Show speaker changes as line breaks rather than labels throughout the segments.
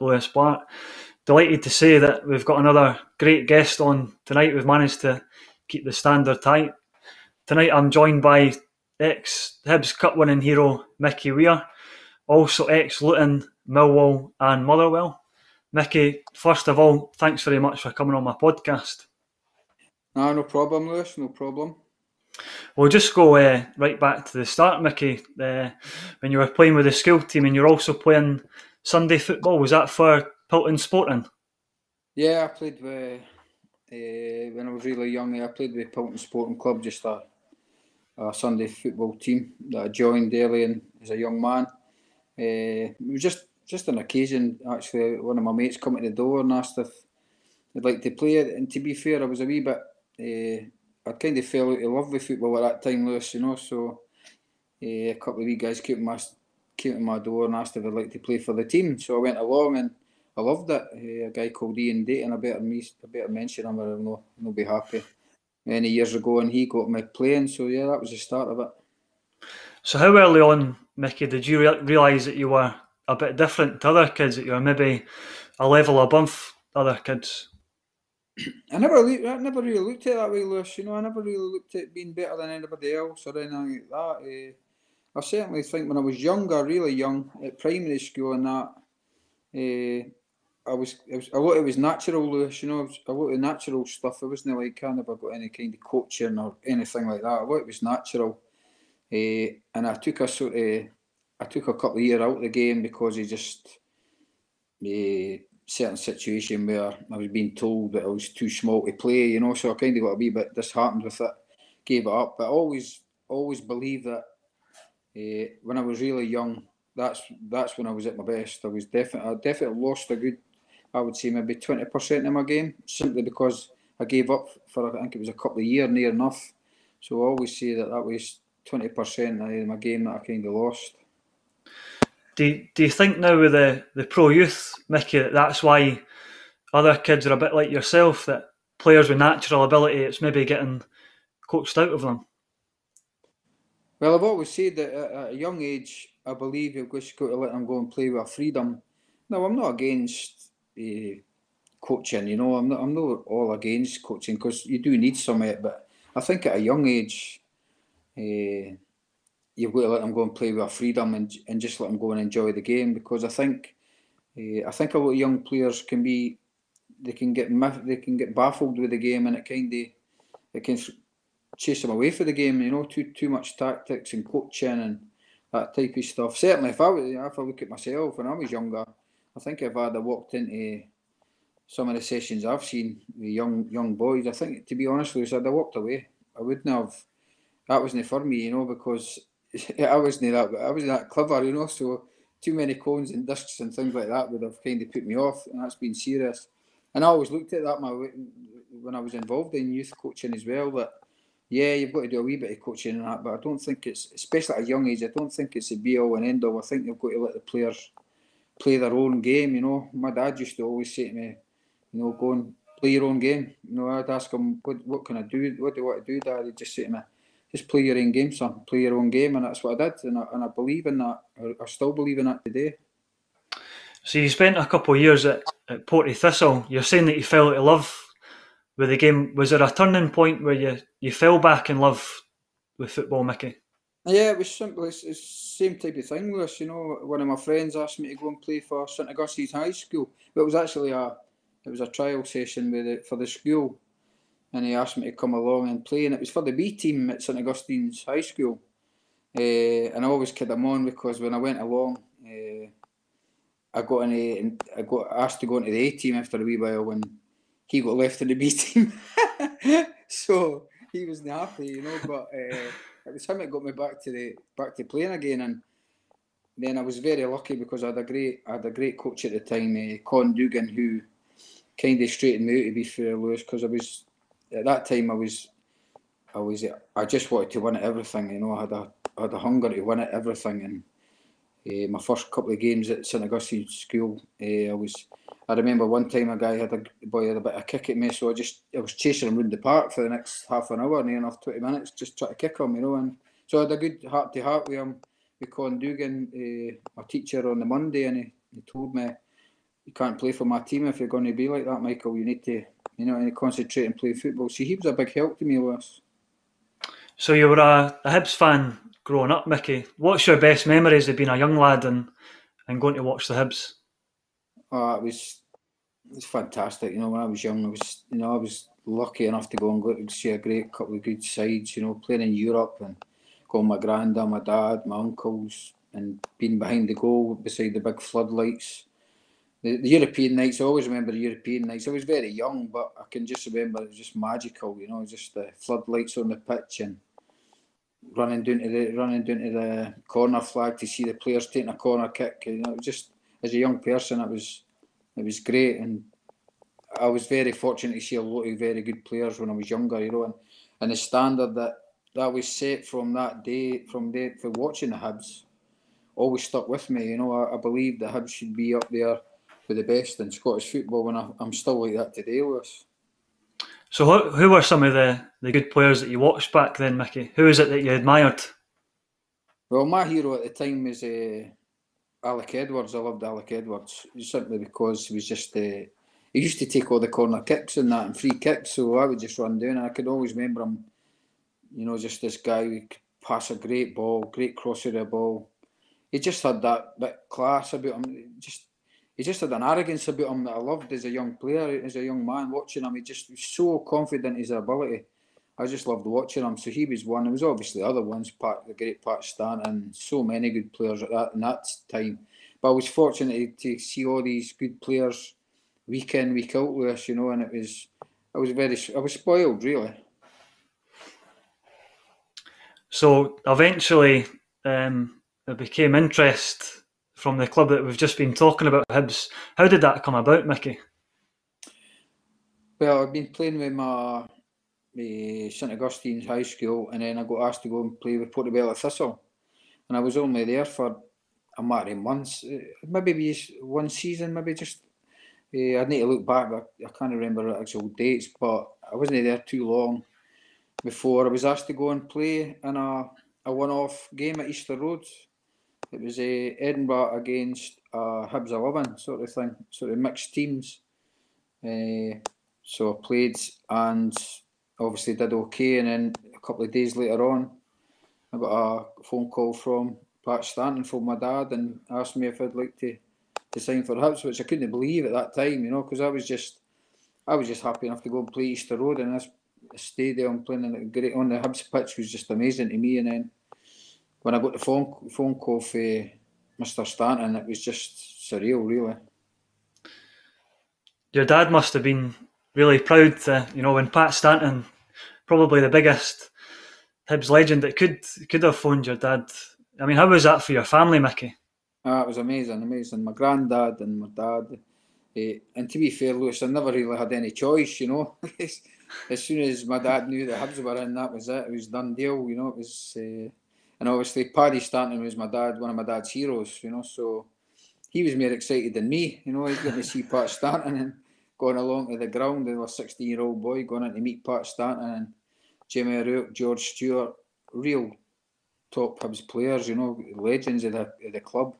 Lewis Black. Delighted to say that we've got another great guest on tonight. We've managed to keep the standard tight. Tonight I'm joined by ex Hibs Cup winning hero Mickey Weir, also ex Luton, Millwall, and Motherwell. Mickey, first of all, thanks very much for coming on my podcast.
No, no problem, Lewis, no problem.
We'll just go uh, right back to the start, Mickey. Uh, when you were playing with the school team and you're also playing Sunday football, was that for Pilton Sporting?
Yeah, I played with, uh, when I was really young, I played with Pilton Sporting Club, just a, a Sunday football team that I joined early and as a young man. Uh, it was just just an occasion, actually, one of my mates come to the door and asked if I'd like to play it. And to be fair, I was a wee bit uh, I kind of fell out of love with football at that time, Lewis. You know, so a couple of wee guys came to my came to my door and asked if I'd like to play for the team. So I went along and I loved it. Uh, a guy called Ian Dayton, I better me, I better mention him, or I'll not, I'll be happy. Many years ago, and he got me playing. So yeah, that was the start of it.
So how early on, Mickey, did you re- realise that you were a bit different to other kids? That you were maybe a level above other kids?
I never, I never really looked at it that way, Lewis. You know, I never really looked at being better than anybody else or anything like that. Uh, I certainly think when I was younger, really young, at primary school and that, uh, I was, it was a lot. It was natural, Lewis. You know, it was a lot of natural stuff. It wasn't like kind of I got any kind of coaching or anything like that. A lot it was natural, uh, and I took a sort of, I took a couple of years out of the game because he just. Uh, certain situation where I was being told that I was too small to play, you know, so I kind of got a wee bit disheartened with it, gave it up. But I always, always believed that uh, when I was really young, that's that's when I was at my best. I was definitely, I definitely lost a good, I would say maybe twenty percent of my game simply because I gave up for I think it was a couple of years near enough. So I always say that that was twenty percent of my game that I kind of lost.
Do, do you think now with the, the pro youth, Mickey, that that's why other kids are a bit like yourself, that players with natural ability, it's maybe getting coaxed out of them?
Well, I've always said that at a young age, I believe you've got to let them go and play with freedom. Now, I'm not against uh, coaching, you know, I'm not, I'm not all against coaching because you do need some of it, but I think at a young age, uh, you've got to let them go and play with freedom and, and just let them go and enjoy the game because I think uh, I think a lot of young players can be they can get they can get baffled with the game and it kind of it can chase them away for the game. You know, too too much tactics and coaching and that type of stuff. Certainly, if I was, if I look at myself when I was younger, I think if I'd have walked into some of the sessions I've seen with young young boys, I think to be honest with you, I'd have walked away. I wouldn't have. That wasn't for me, you know, because I wasn't that I wasn't that clever, you know. So too many cones and discs and things like that would have kind of put me off, and that's been serious. And I always looked at that my when I was involved in youth coaching as well. That yeah, you've got to do a wee bit of coaching and that, but I don't think it's especially at a young age. I don't think it's a be all and end all. I think you've got to let the players play their own game. You know, my dad used to always say to me, you know, go and play your own game. You know, I'd ask him, what, what can I do? What do I want to do, Dad? He'd just say to me, just play your own game, son. Play your own game, and that's what I did, and I, and I believe in that. I, I still believe in that today.
So you spent a couple of years at, at Thistle. You're saying that you fell out of love with the game. Was there a turning point where you, you fell back in love with football, Mickey?
Yeah, it was simple. It's the same type of thing, Lewis. You know, one of my friends asked me to go and play for St Augustine's High School. But it was actually a it was a trial session with it for the school and he asked me to come along and play, and it was for the B team at St Augustine's High School. Uh, and I always kid him on because when I went along, uh, I got in a, I got asked to go into the A team after a wee while when he got left in the B team. so he wasn't happy, you know. But uh, it was that got me back to the back to playing again, and then I was very lucky because I had a great I had a great coach at the time, uh, Con Dugan, who kind of straightened me out to be fair, Lewis, because I was at that time I was I was I just wanted to win at everything. You know, I had a I had a hunger to win at everything, and uh, my first couple of games at St Augustine School, uh, I was. I remember one time a guy had a boy had a bit of a kick at me, so I just I was chasing him around the park for the next half an hour, near enough twenty minutes, just trying to kick him, you know. And so I had a good heart to heart with him, with Con Dugan, uh, my teacher on the Monday, and he, he told me you can't play for my team if you're going to be like that, Michael. You need to, you know, concentrate and play football. So he was a big help to me, Lewis.
So you were a, a Hibs fan growing up, Mickey. What's your best memories of being a young lad and, and going to watch the Hibs?
Oh, it was it was fantastic. You know, when I was young, I was you know I was lucky enough to go and go to see a great couple of good sides. You know, playing in Europe and going my granddad, my dad, my uncles, and being behind the goal beside the big floodlights. The, the European nights, I always remember the European nights. I was very young, but I can just remember it was just magical. You know, just the floodlights on the pitch and running down to the running down to the corner flag to see the players taking a corner kick. You know, just as a young person, it was it was great, and I was very fortunate to see a lot of very good players when I was younger. You know, and, and the standard that that was set from that day, from there for watching the Hibs, always stuck with me. You know, I, I believe the Hibs should be up there with the best in Scottish football, and I, I'm still like that today, Lewis.
So, who, who were some of the, the good players that you watched back then, Mickey? Who is it that you admired?
Well, my hero at the time was uh, Alec Edwards. I loved Alec Edwards simply because he was just uh, he used to take all the corner kicks and that and free kicks. So I would just run down, and I could always remember him. You know, just this guy who could pass a great ball, great crosser of the ball. He just had that bit class about him. Just he just had an arrogance about him that I loved as a young player, as a young man watching him. He just was so confident in his ability. I just loved watching him. So he was one. There was obviously other ones, Pat, the great Pat Stanton, so many good players at that in that time. But I was fortunate to see all these good players week in, week out with us, you know, and it was I was very I was spoiled really.
So eventually um, it became interest from the club that we've just been talking about, Hibs. How did that come about, Mickey?
Well, I've been playing with my, my St Augustine's High School, and then I got asked to go and play with Portobello Thistle, and I was only there for a matter of months, uh, maybe one season, maybe just. Uh, I need to look back. I, I can't remember actual dates, but I wasn't there too long before I was asked to go and play in a, a one-off game at Easter Road it was uh, Edinburgh against uh, Hibs 11 sort of thing, sort of mixed teams. Uh, so I played and obviously did okay. And then a couple of days later on, I got a phone call from Pat Stanton from my dad and asked me if I'd like to, to sign for Hibs, which I couldn't believe at that time, you know, because I was just I was just happy enough to go and play Easter Road and this stadium playing great on the Hibs pitch was just amazing to me. And then when I got the phone phone call for Mr. Stanton, it was just surreal, really.
Your dad must have been really proud to, you know, when Pat Stanton, probably the biggest Hibs legend that could could have phoned your dad. I mean, how was that for your family, Mickey?
Ah, it was amazing, amazing. My granddad and my dad. Uh, and to be fair, Lewis, I never really had any choice, you know. as soon as my dad knew that Hibs were in, that was it. It was done deal, you know. It was. Uh, and obviously, Paddy Stanton was my dad, one of my dad's heroes, you know. So he was more excited than me, you know. He's getting to see Pat Stanton and going along to the ground. Was a 16 year old boy going in to meet Pat Stanton and Jimmy O'Rourke, George Stewart, real top Hibs players, you know, legends of the, of the club.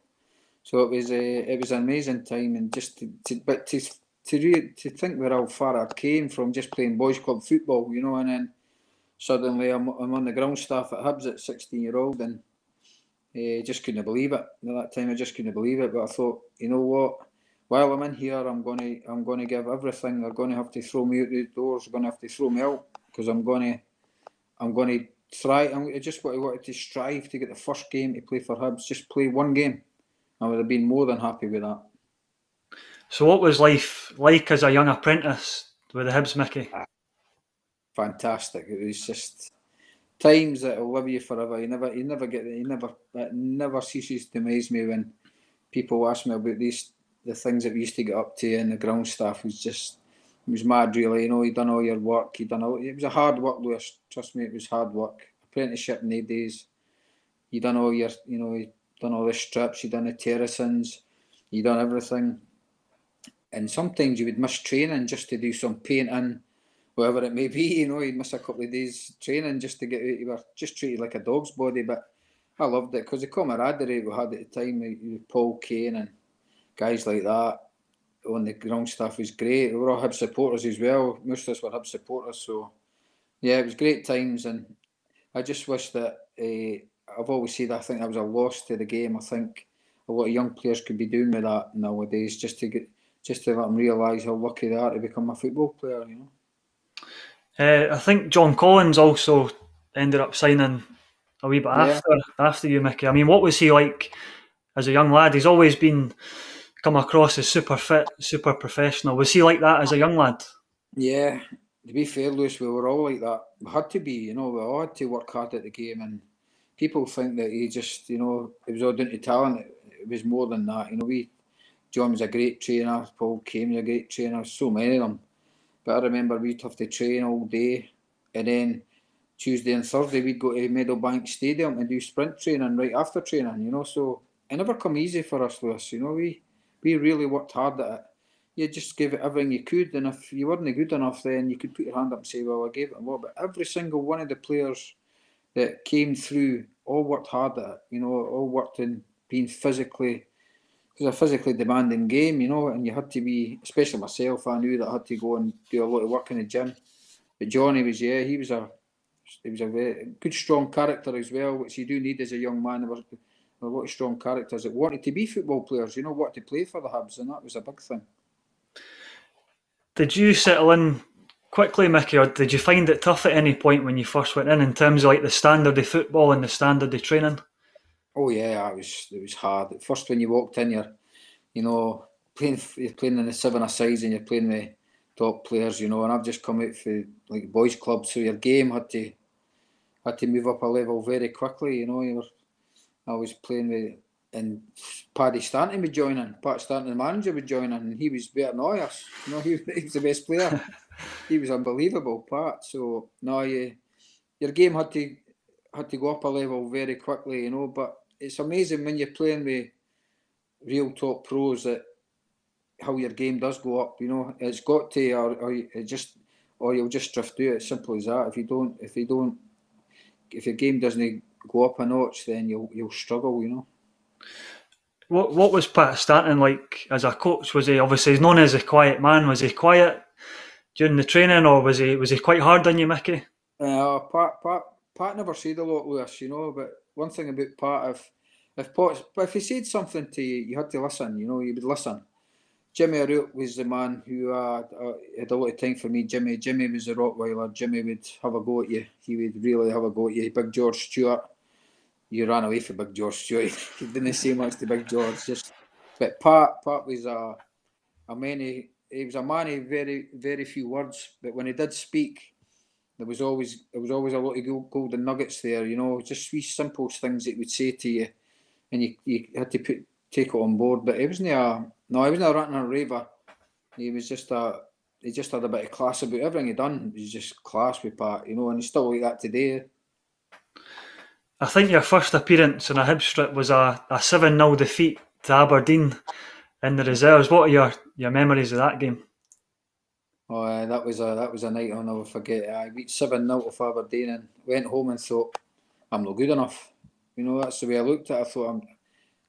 So it was a it was an amazing time, and just to, to but to to re, to think where how far I came from just playing boys club football, you know, and then suddenly I'm, I'm on the ground staff at Hibs at 16 year old and uh, just couldn't believe it. At that time, I just couldn't believe it. But I thought, you know what? While I'm in here, I'm going to I'm to give everything. They're going to have to throw me out the doors. They're going to have to throw me out because I'm going to I'm to try. I'm I just wanted to strive to get the first game to play for Hibs. Just play one game. I would have been more than happy with that.
So, what was life like as a young apprentice with the Hibs, Mickey?
Fantastic. It was just times that will live you forever. You never, you never get, you never, it never ceases to amaze me when people ask me about these, the things that we used to get up to, and the ground staff was just, it was mad, really. You know, you done all your work, you done all. It was a hard work, Lewis. Trust me, it was hard work. Apprenticeship in the days, you done all your, you know, you done all the strips, you done the terracings, you done everything. And sometimes you would miss training just to do some painting whatever it may be. You know, he'd miss a couple of days training just to get out. You were just treated like a dog's body, but I loved it because the camaraderie we had at the time, with Paul Kane and guys like that, on the ground stuff was great. We were all Hib supporters as well. Most of us were Hib supporters, so yeah, it was great times. And I just wish that uh, I've always said I think that was a loss to the game. I think a lot of young players could be doing with that nowadays, just to get just to let them realise how lucky they are to become a football player. You know.
Uh, I think John Collins also ended up signing a wee bit yeah. after after you, Mickey. I mean, what was he like as a young lad? He's always been come across as super fit, super professional. Was he like that as a young lad?
Yeah, to be fair, Lewis, we were all like that. We had to be, you know, we all had to work hard at the game. And people think that he just, you know, it was all down to talent. It was more than that. You know, we, John was a great trainer, Paul Kane was a great trainer, so many of them. But I remember we'd have to train all day. And then Tuesday and Thursday, we'd go to Meadowbank Stadium and do sprint training right after training, you know. So it never come easy for us, Lewis. You know, we, we really worked hard at it you just gave it everything you could, and if you weren't good enough, then you could put your hand up and say, "Well, I gave it a lot." But every single one of the players that came through all worked hard at it. You know, all worked in being physically. Was a physically demanding game, you know, and you had to be, especially myself. I knew that I had to go and do a lot of work in the gym. But Johnny was, yeah, he was a, he was a very good, strong character as well, which you do need as a young man. There were a lot of strong characters that wanted to be football players, you know, wanted to play for the Hibs, and that was a big thing.
Did you settle in quickly, Mickey, or did you find it tough at any point when you first went in, in terms of like the standard of football and the standard of training?
Oh yeah, it was it was hard. At first, when you walked in, you're, you know, playing you're playing in the seven asides and you're playing with top players, you know. And I've just come out for like boys' club, so your game had to had to move up a level very quickly. You know, you were I was playing with and Paddy Stanton would join in. Pat Stanton, the manager, would join in, and he was better than us. You know, he, he was the best player. he was unbelievable, Pat. So no, you, your game had to had to go up a level very quickly, you know. But it's amazing when you're playing with real top pros that how your game does go up. You know, it's got to, or, or it just, or you'll just drift through it. Simple as that. If you don't, if you don't, if your game doesn't go up a notch, then you'll you'll struggle. You know.
What what was Pat Stanton like as a coach? Was he obviously he's known as a quiet man? Was he quiet during the training, or was he was he quite hard on you, Mickey?
Uh, Pat Pat Pat never said a lot, Lewis. You know, but one thing about Pat, if if Pat, if he said something to you, you had to listen. You know, you would listen. Jimmy O'Rourke was the man who uh, uh, had a lot of time for me. Jimmy, Jimmy was a Rottweiler. Jimmy would have a go at you. He would really have a go at you. Big George Stewart you ran away from Big George Stewart. he didn't say much to Big George. Just, but Pat, Pat was a, a many. He was a man of very, very few words. But when he did speak, there was always there was always a lot of golden nuggets there. You know, just wee simple things that would say to you, and you, you had to put take it on board. But he wasn't a no, he wasn't a ranting and raver. He was just a he just had a bit of class about everything he done. He was just class with Pat, you know, and he's still like that today.
I think your first appearance in a Hib strip was a, a 7 0 defeat to Aberdeen in the reserves. What are your, your memories of that game?
Oh, uh, that was a that was a night I'll never forget. I beat seven 0 to Aberdeen and went home and thought I'm not good enough. You know that's the way I looked at. it. I thought I'm,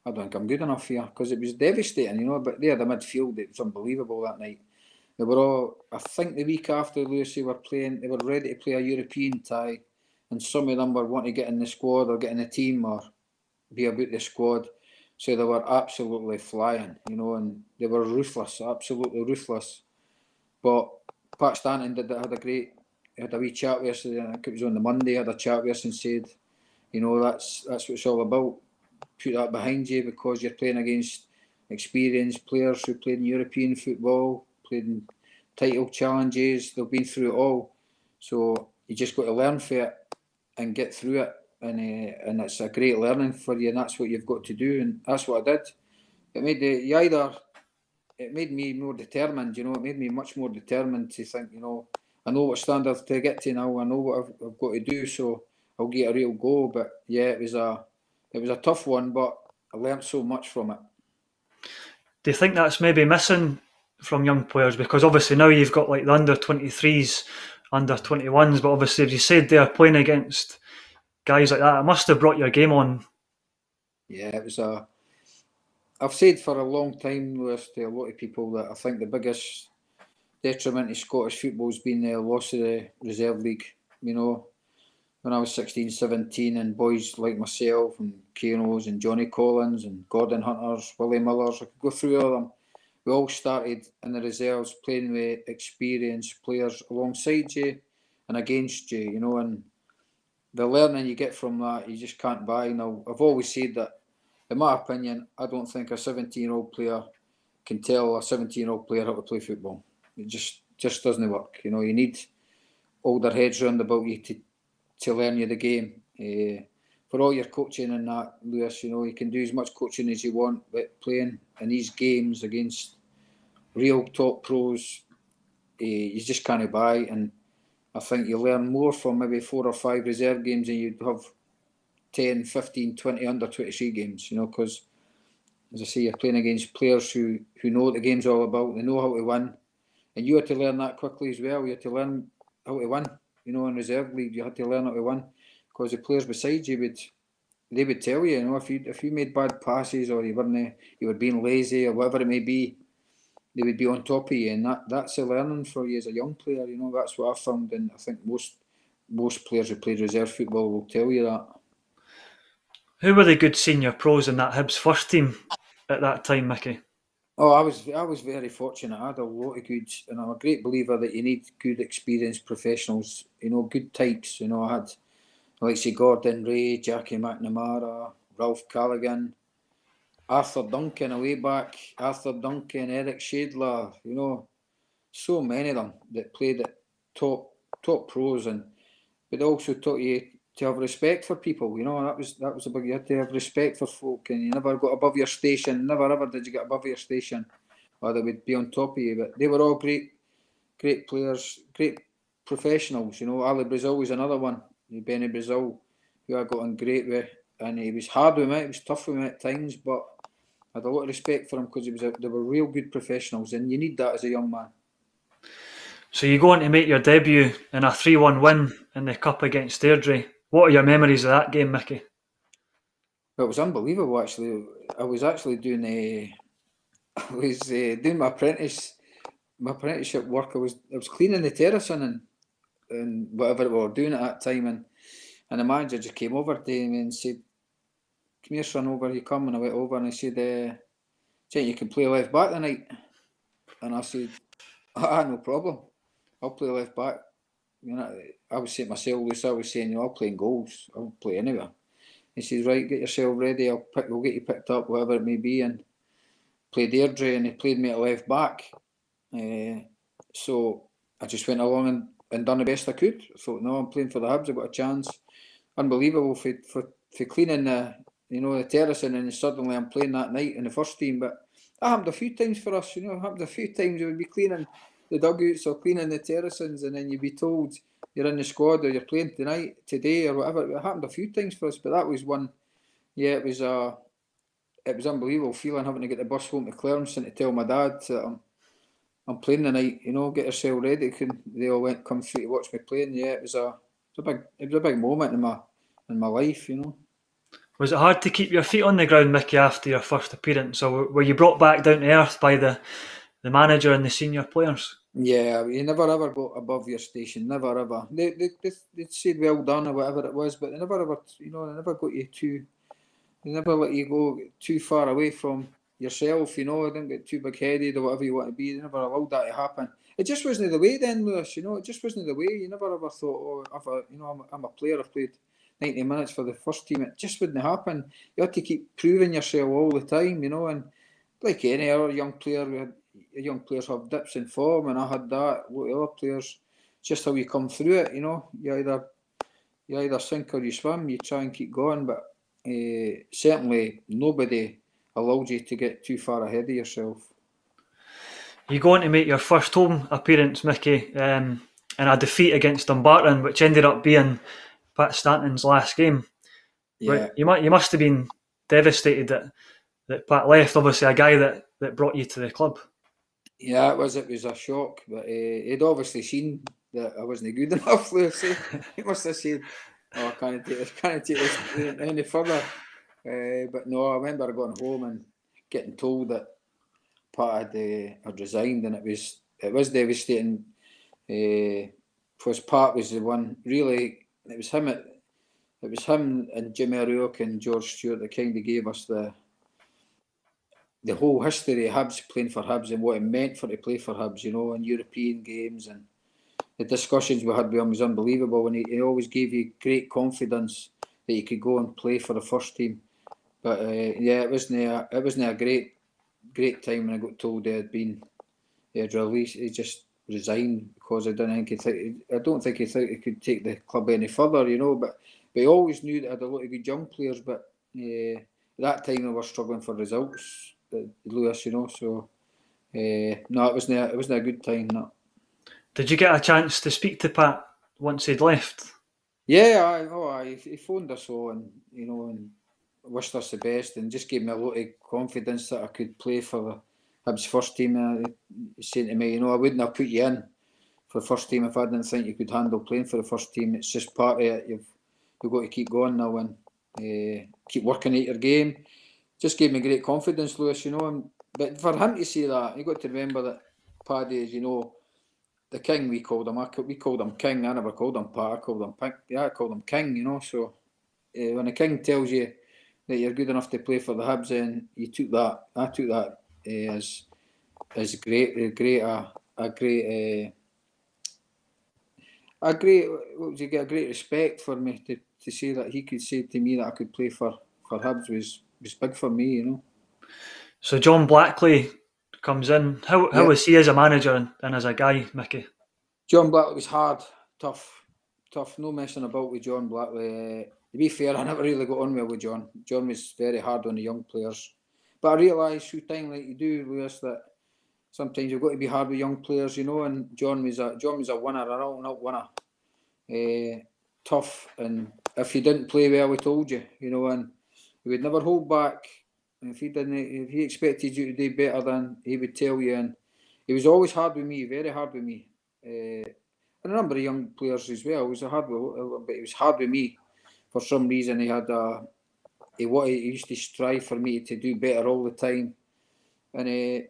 I don't think I'm good enough here because it was devastating. You know, but there the midfield it was unbelievable that night. They were all. I think the week after Lucy were playing, they were ready to play a European tie and some of them were wanting to get in the squad or get in the team or be about the squad. So they were absolutely flying, you know, and they were ruthless, absolutely ruthless. But Pat Stanton did had a great, had a wee chat with us. I think it was on the Monday. Had a chat with us and said, you know, that's that's what it's all about. Put that behind you because you're playing against experienced players who played in European football, played in title challenges. They've been through it all, so you just got to learn for it and get through it. And uh, and it's a great learning for you, and that's what you've got to do, and that's what I did. It made the you either it made me more determined, you know. It made me much more determined to think, you know, I know what standard to get to now. I know what I've, I've got to do, so I'll get a real go. But yeah, it was a it was a tough one, but I learned so much from it.
Do you think that's maybe missing from young players? Because obviously now you've got like the under twenty threes under 21s, but obviously, as you said they're playing against guys like that, it must have brought your game on.
Yeah, it was a. I've said for a long time, Lewis, to a lot of people that I think the biggest detriment to Scottish football has been the loss of the reserve league. You know, when I was 16, 17, and boys like myself and Kanos and Johnny Collins and Gordon Hunters, Willie Millers, I could go through all of them. We all started in the reserves playing with experienced players alongside you and against you, you know, and the learning you get from that, you just can't buy. Now, I've always said that, in my opinion, I don't think a 17 year old player can tell a 17 year old player how to play football. It just just doesn't work. You know, you need older heads around about you to, to learn you the game. Uh, for all your coaching and that, Lewis, you know, you can do as much coaching as you want, but playing in these games against real top pros, uh, you just can't buy. And I think you learn more from maybe four or five reserve games than you'd have 10, 15, 20 under 23 games, you know, because as I say, you're playing against players who, who know what the game's all about, they know how to win. And you had to learn that quickly as well. You had to learn how to win. You know, in reserve league, you had to learn how to win because the players beside you would they would tell you, you know, if you if you made bad passes or you weren't you were being lazy or whatever it may be, they would be on top of you, and that that's a learning for you as a young player. You know, that's what I found, and I think most most players who played reserve football will tell you that.
Who were the good senior pros in that Hibs first team at that time, Mickey?
Oh, I was I was very fortunate. I had a lot of good, and I'm a great believer that you need good, experienced professionals. You know, good types. You know, I had like say Gordon Rae, Jackie McNamara, Ralph Callachan, Arthur Duncan away back, Arthur Duncan, Erich Schaedler, you know, so many of them that played at top top pros and but also taught you to have respect for people, you know, that was that was a big you had to have respect for folk and you never got above your station, never ever did you get above your station or they would be on top of you. But they were all great great players, great professionals, you know, Ally Brazil was another one, Benny Brazil, who I got on great with and he was hard with me, he was tough with me at times, but I had a lot of respect for him because he was they were real good professionals, and you need that as a young man.
So you go on to make your debut in a three-one win in the cup against Airdrie. What are your memories of that game, Mickey?
It was unbelievable. Actually, I was actually doing a, I was uh, doing my apprentice, my apprenticeship work. I was I was cleaning the terracing and and whatever we were doing at that time, and and the manager just came over to me and said, come here, son, over. He come and I went over and I said, uh, you can play left back tonight. And I said, ah, no problem. I'll play left back. You know, I was saying myself, Lisa, I was saying, you know, I'll play in goals. I'll play anywhere. He says, right, get yourself ready. I'll pick, we'll get you picked up, whatever it may be. And played Airdrie and he played me at left back. Uh, so I just went along and, and done the best I could. I thought, no, I'm playing for the Hibs. I've got a chance. Unbelievable for, for, for cleaning the, you know, the terracing, and then suddenly I'm playing that night in the first team. But that happened a few times for us, you know, happened a few times. We would be cleaning the dugouts or cleaning the terracings, and then you'd be told you're in the squad or you're playing tonight, today, or whatever. It happened a few times for us, but that was one. Yeah, it was a. It was unbelievable feeling having to get the bus home to Clarence and to tell my dad I'm, I'm playing tonight. You know, get yourself ready. Can they all went come through to watch me playing? Yeah, it was a. It was a big. It was a big moment in my in my life. You know.
Was it hard to keep your feet on the ground, Mickey, after your first appearance, or were you brought back down to earth by the, the manager and the senior players?
Yeah, you never ever go above your station, never ever. They they, they, they said well done or whatever it was, but they never ever, you know, they never got you too, they never let you go too far away from yourself, you know, didn't get too big headed or whatever you want to be. They never allowed that to happen. It just wasn't the way then, Lewis, you know, it just wasn't the way. You never ever thought, oh, I've a, you know, I'm a, I'm a player, I've played 90 minutes for the first team. It just wouldn't happen. You had to keep proving yourself all the time, you know. And like any other young player, we had young players have dips in form, and I had that. What other players, just how you come through it, you know. You either you either sink or you swim. You try and keep going, but uh, certainly nobody allowed you to get too far ahead of yourself.
You go on to make your first home appearance, Mickey, um, in a defeat against Dumbarton, which ended up being Pat Stanton's last game. Yeah. You might you must have been devastated that that Pat left. Obviously, a guy that, that brought you to the club.
Yeah, it was. It was a shock, but uh, he'd obviously seen that I wasn't good enough. So he must have said, "Oh, I can't take this. Can't take this any further." Uh, but no, I remember going home and getting told that Pat had, uh, had resigned, and it was it was devastating. Uh, because Pat was the one really. It was him. It, it was him and Jimmy O'Rourke and George Stewart that kind of gave us the the whole history of Hibs playing for Hibs and what it meant for to play for Hibs, you know, in European games and the discussions we had with him was unbelievable and he, he always gave you great confidence that you could go and play for the first team. But uh, yeah, it wasn't a, it wasn't a great great time when I got told he had been had released. He just resigned because I didn't think he th- I don't think he thought he could take the club any further, you know. But but he always knew that I had a lot of good young players. But uh, at that time, we were struggling for results, Lewis, you know. So uh, no, it wasn't a, it wasn't a good time. No.
Did you get a chance to speak to Pat once he'd left?
Yeah, I, oh, I, he phoned us all and you know and wished us the best and just gave me a lot of confidence that I could play for the Hibs first team. Uh, saying to me, you know, I wouldn't have put you in for the first team if I didn't think you could handle playing for the first team. It's just part of it. You've you've got to keep going now and uh, keep working at your game. Just gave me great confidence, Lewis. You know, and, but for him to say that, you got to remember that Paddy is, you know, the king. We called him. I, we called him king. I never called him Pat. I called him Pink. Yeah, I called him king. You know, so uh, when the king tells you that you're good enough to play for the Hibs, and you took that. I took that uh, as as great, great, a, a great, uh, a great. What would you get? A great respect for me to, to say that he could say to me that I could play for for Hibs was was big for me, you know.
So John Blackley comes in. How how yeah. was he as a manager and, and as a guy, Mickey?
John Blackley was hard, tough, tough. No messing about with John Blackley. Uh, to be fair, I never really got on well with John. John was very hard on the young players. But I realise through time like you do, Lewis, that sometimes you've got to be hard with young players, you know, and John was a John was a winner, an and out winner. Uh, tough and if you didn't play well, we told you, you know, and he would never hold back. If he didn't if he expected you to do better than he would tell you and he was always hard with me, very hard with me. Uh, and a number of young players as well. He was hard with, but he was hard with me for some reason he had a he what he used to strive for me to do better all the time, and uh,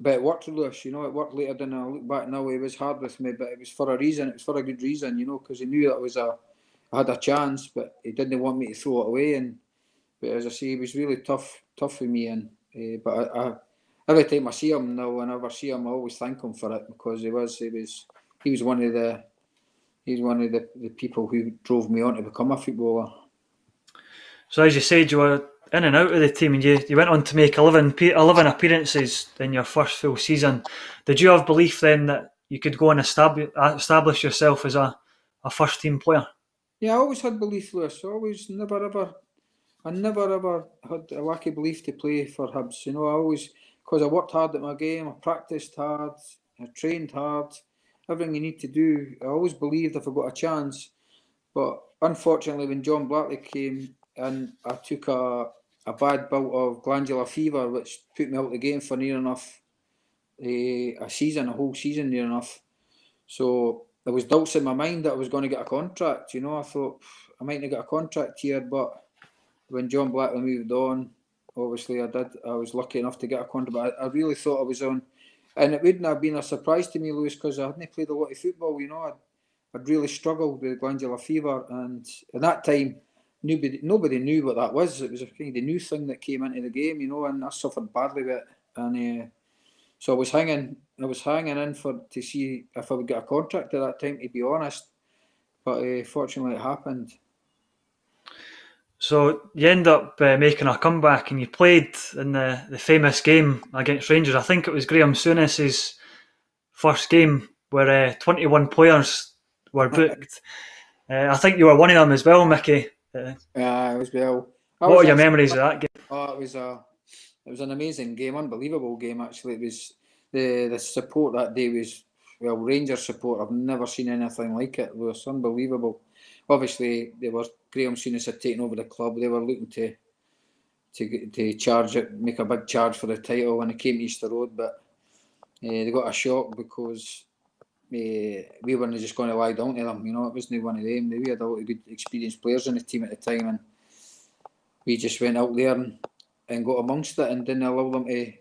but it worked us, you know. It worked later than I look back now. He was hard with me, but it was for a reason. It was for a good reason, you know, because he knew that was a I had a chance, but he didn't want me to throw it away. And but as I say, he was really tough, tough for me. And uh, but I, I, every time I see him now, whenever I see him, I always thank him for it because he was, he was, he was one of the he's one of the, the people who drove me on to become a footballer.
So as you said, you were in and out of the team, and you, you went on to make 11, 11 appearances in your first full season. Did you have belief then that you could go and establish, establish yourself as a, a first team player?
Yeah, I always had belief, Lewis. I always never ever, I never ever had a lack of belief to play for Hibs. You know, I always because I worked hard at my game, I practiced hard, I trained hard everything you need to do. I always believed if I got a chance, but unfortunately, when John Blackley came and I took a a bad bout of glandular fever, which put me out of the game for near enough a, eh, a season, a whole season near enough. So there was doubts in my mind that I was going to get a contract. You know, I thought I might not get a contract here, but when John Blackley moved on, obviously I did. I was lucky enough to get a contract, but I, I really thought I was on and it wouldn't have been a surprise to me, Lewis, because I hadn't played a lot of football. You know, I'd, I'd really struggled with glandular fever, and at that time, nobody nobody knew what that was. It was a kind of new thing that came into the game, you know, and I suffered badly with it. And uh, so I was hanging, I was hanging in for to see if I would get a contract at that time. To be honest, but uh, fortunately, it happened.
So you end up uh, making a comeback, and you played in the, the famous game against Rangers. I think it was Graham Souness's first game where uh, 21 players were booked. uh, I think you were one of them as well, Mickey.
Uh, yeah, I was well.
I what was are your memories of that game?
Oh, it was a, it was an amazing game, unbelievable game. Actually, it was the the support that day was well, Rangers support. I've never seen anything like it. It was unbelievable. Obviously, they were Graham Souness had taken over the club. They were looking to to to charge it, make a big charge for the title when it came to Easter Road, but uh, they got a shock because uh, we weren't just going to lie down to them. You know, it wasn't one of them. We had a lot of good experienced players in the team at the time, and we just went out there and and got amongst it and didn't allow them to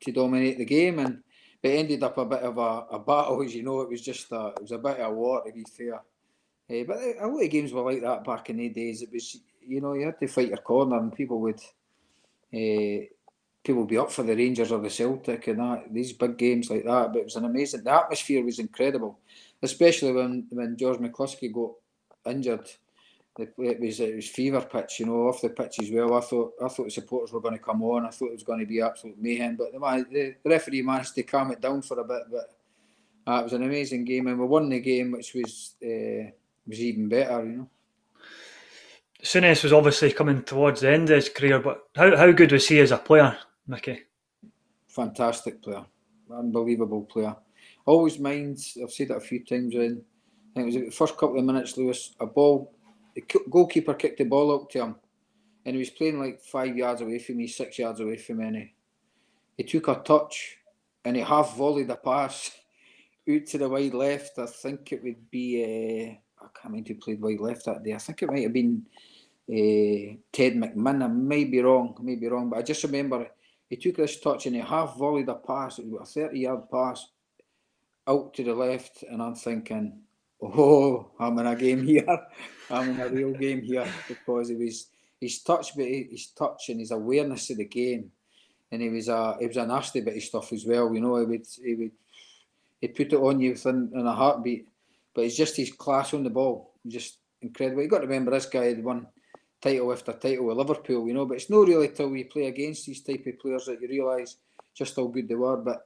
to dominate the game and it ended up a bit of a, a battle as you know it was just a it was a bit of a war to be fair uh, but a lot of games were like that back in the days it was you know you had to fight your corner and people would uh, people would be up for the Rangers or the Celtic and that these big games like that but it was an amazing the atmosphere was incredible especially when when George McCluskey got injured it was it was fever pitch, you know, off the pitch as well. I thought I thought the supporters were going to come on. I thought it was going to be absolute mayhem, but the, the, referee managed to calm it down for a bit. But uh, it was an amazing game, and we won the game, which was uh, was even better, you know.
Souness was obviously coming towards the end of his career, but how, how good was he as a player, Mickey?
Fantastic player, unbelievable player. Always minds. I've said it a few times. In I think it was the first couple of minutes, Lewis. A ball the goalkeeper kicked the ball out to him, and he was playing like five yards away from me, six yards away from me. He, he took a touch, and he half volleyed a pass out to the wide left. I think it would be uh, I can't remember who played wide left that day. I think it might have been uh, Ted McMinn. I may be wrong, I may be wrong, but I just remember he took this touch and he half volleyed a pass. It was a thirty yard pass out to the left, and I'm thinking oh, I'm in a game here. I'm in a real game here because he was his touch, but his touch and his awareness of the game, and he was a he was a nasty bit of stuff as well. You know, he would he would he put it on you within in a heartbeat. But it's just his class on the ball, just incredible. You got to remember this guy had won title after title with Liverpool, you know. But it's not really till you play against these type of players that you realise just how good they were. But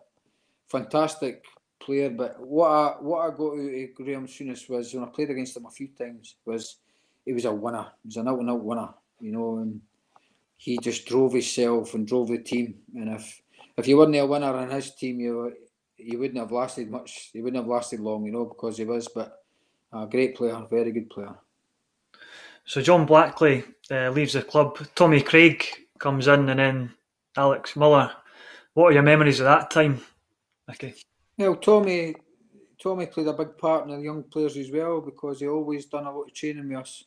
fantastic player. But what I what I got out of Graham Souness was when I played against him a few times was he was a winner. He was an out and out winner, you know, and he just drove himself and drove the team. And if if you weren't a winner in his team, you you wouldn't have lasted much. He wouldn't have lasted long, you know, because he was. But a great player, very good player.
So John Blackley uh, leaves the club. Tommy Craig comes in, and then Alex Miller. What are your memories of that time, Okay.
Well, Tommy, Tommy played a big part in the young players as well because he always done a lot of training with us.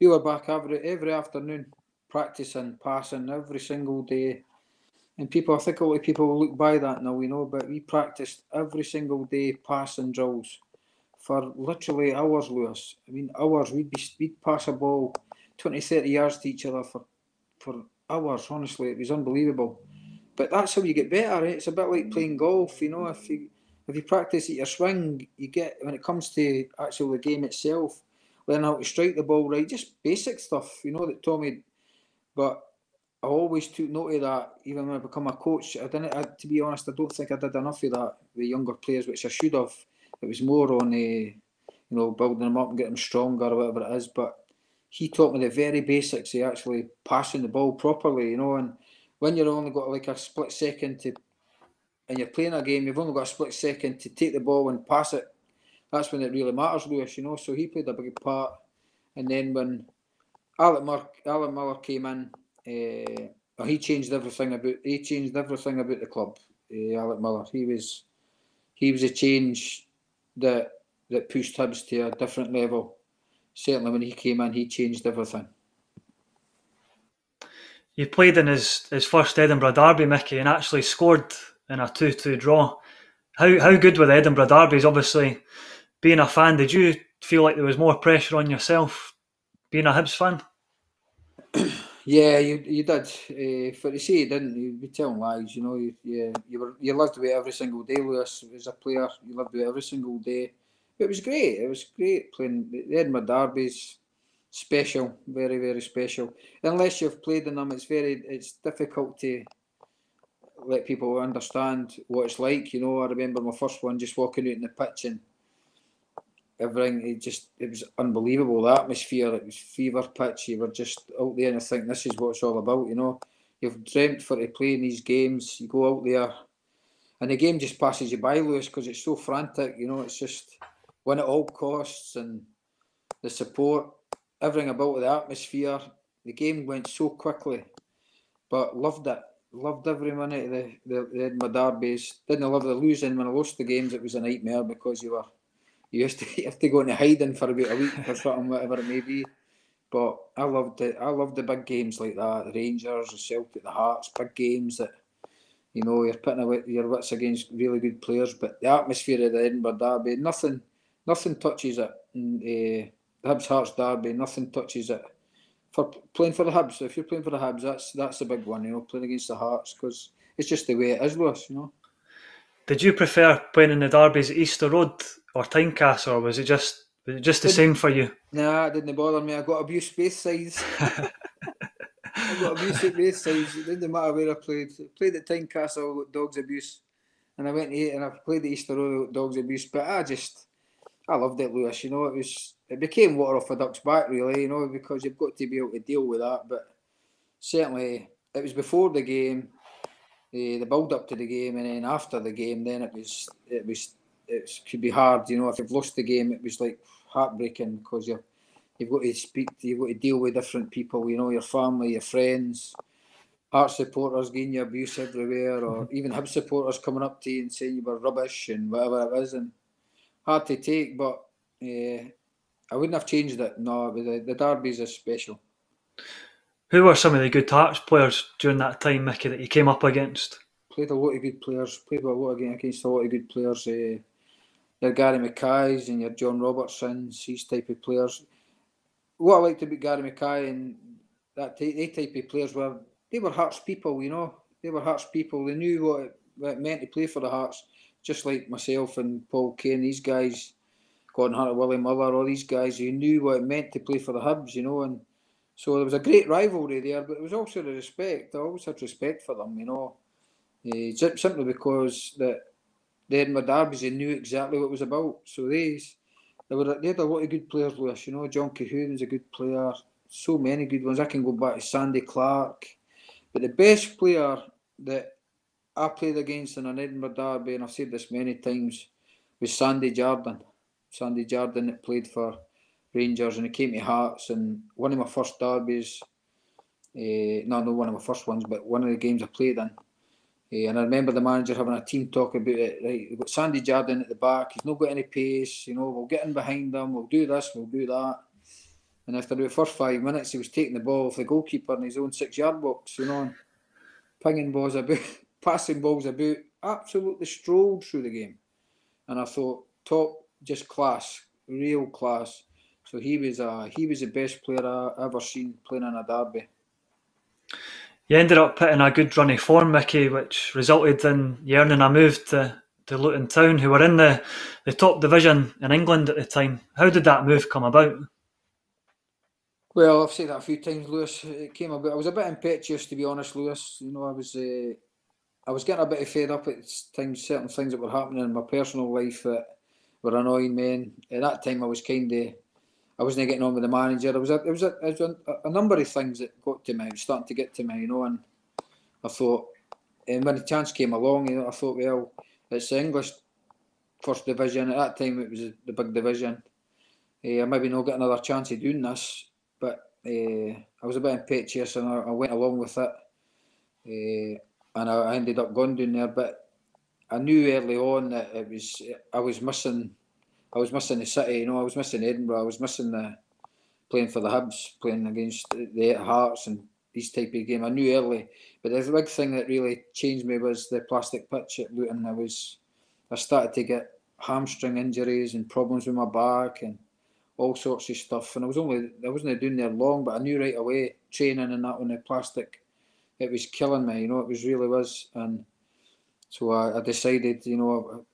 We were back every every afternoon practicing, passing every single day. And people, I think a lot of people will look by that now, you know, but we practiced every single day passing drills for literally hours, Lewis. I mean, hours. We'd be we'd pass a ball 20, 30 yards to each other for for hours. Honestly, it was unbelievable. But that's how you get better. Eh? It's a bit like playing golf, you know. If you if you practice at your swing, you get when it comes to actually the game itself, learn how to strike the ball right, just basic stuff, you know that Tommy. But I always took note of that, even when I become a coach. I didn't, I, to be honest, I don't think I did enough of that with younger players, which I should have. It was more on a, you know, building them up and getting them stronger or whatever it is. But he taught me the very basics of actually passing the ball properly, you know. And when you're only got like a split second to and you're playing a game, you've only got a split second to take the ball and pass it. That's when it really matters, Lewis. You know, so he played a big part. And then when Alec, Mur- Alec Miller came in, uh, he changed everything about. He changed everything about the club. Uh, Alec Miller, he was, he was a change that that pushed Hibs to a different level. Certainly, when he came in, he changed everything.
You played in his, his first Edinburgh derby, Mickey, and actually scored in a 2 2 draw. How, how good were the Edinburgh derbies? Obviously, being a fan, did you feel like there was more pressure on yourself being a Hibs fan?
Yeah, you you did. Uh, for to say you didn't, you'd be telling lies. You know, you, you you were you lived with it every single day, Lewis. As a player, you lived with it every single day. But it was great. It was great playing the Edinburgh derbies. Special, very very special. Unless you've played in them, it's very it's difficult to let people understand what it's like. You know, I remember my first one just walking out in the pitch and everything. It just it was unbelievable. The atmosphere, it was fever pitch. You were just out there and I think this is what it's all about. You know, you've dreamt for to play in these games. You go out there, and the game just passes you by, Lewis, because it's so frantic. You know, it's just win at all costs and the support, everything about the atmosphere. The game went so quickly, but loved it loved every minute of the, the, the Edinburgh. Didn't love the losing when I lost the games. It was a nightmare because you were you used to you have to go into hiding for about a week or something, whatever it may be. But I loved it. I loved the big games like that, the Rangers, the Celtic, the Hearts, big games that you know you're putting away your wits against really good players. But the atmosphere of the Edinburgh Derby, nothing, nothing touches it. Uh, Hibs Hearts Derby, nothing touches it. For playing for the Hibs, if you're playing for the Hibs, that's that's a big one. You know, playing against the Hearts because it's just the way it is, Lewis. You know.
Did you prefer playing in the derbies at Easter Road or Tynecastle, or was it just was it just the same for you?
Nah, it didn't bother me. I got abuse both sides. I got abuse at both sides. It didn't matter where I played. I played at Tynecastle, dogs abuse, and I went to and I played at Easter Road, dogs abuse. But I just, I loved it, Lewis. You know, it was it became water off a duck's back, really. You know, because you've got to be able to deal with that. But certainly, it was before the game eh, the, the build up to the game, and then after the game, then it was it was it could be hard. You know, if you've lost the game, it was like heartbreaking because you you've got to speak, you've got to deal with different people. You know, your family, your friends, art supporters giving you abuse everywhere, or even Hib supporters coming up to you and saying you were rubbish and whatever it is, and hard to take. But uh, I wouldn't have changed it. No, the, the derbies are special.
Who were some of the good Hearts players during that time, Mickey, that you came up against?
Played a lot of good players. Played a lot against a lot of good players. Uh, your Gary Mackay's and your John Robertsons, these type of players. What I liked about Gary Mackay and that they type of players were they were Hearts people, you know. They were Hearts people. They knew what it, what it meant to play for the Hearts, just like myself and Paul Kane. These guys, Gordon Hunter, Willie Miller, all these guys who knew what it meant to play for the Hibs, you know, and so there was a great rivalry there, but there was also the respect. I always had respect for them, you know, uh, simply because that the Edinburgh Derbies they knew exactly what it was about. So these they were they had a lot of good players, Lewis. You know, John Colquhoun's a good player. So many good ones. I can go back to Sandy Clark, but the best player that I played against in an Edinburgh Derby, and I've said this many times, was Sandy Jardine. Sandy Jardine that played for Rangers and he came to Hearts and one of my first derbies, uh, no, not one of my first ones, but one of the games I played in. Uh, and I remember the manager having a team talk about it. Right, we've got Sandy Jardine at the back. He's not got any pace. You know, we'll get in behind them. We'll do this. We'll do that. And after the first five minutes, he was taking the ball off the goalkeeper in his own six-yard box. You know, pinging balls about, passing balls about. Absolutely strolled through the game. And I thought, top, just class, real class. So he was uh, he was the best player I ever seen playing in a derby.
You ended up putting a good run of form, Mickey, which resulted in you earning a move to, to Luton Town, who were in the, the top division in England at the time. How did that move come about?
Well, I've said that a few times, Lewis. It came about. I was a bit impetuous, to be honest, Lewis. You know, I was uh, I was getting a bit fed up at times. Certain things that were happening in my personal life that were annoying me. And at that time, I was kind of I wasn't getting on with the manager. There was a there was a, was a, a number of things that got to me, starting to get to me, you know. And I thought, and when the chance came along, you know, I thought, well, it's the English first division. At that time, it was the big division. Uh, I maybe not get another chance of doing this, but uh, I was a bit impetuous and I, I went along with it. Uh, and I, I ended up going down there, but I knew early on that it was I was missing I was missing the city, you know, I was missing Edinburgh, I was missing the playing for the Hibs, playing against the Hearts and these type of game. I knew early, but the big thing that really changed me was the plastic pitch at Luton. I was, I started to get hamstring injuries and problems with my back and all sorts of stuff. And I was only, I wasn't doing there long, but I knew right away training and that on the plastic, it was killing me. You know, it was really was. And so I, I decided, you know,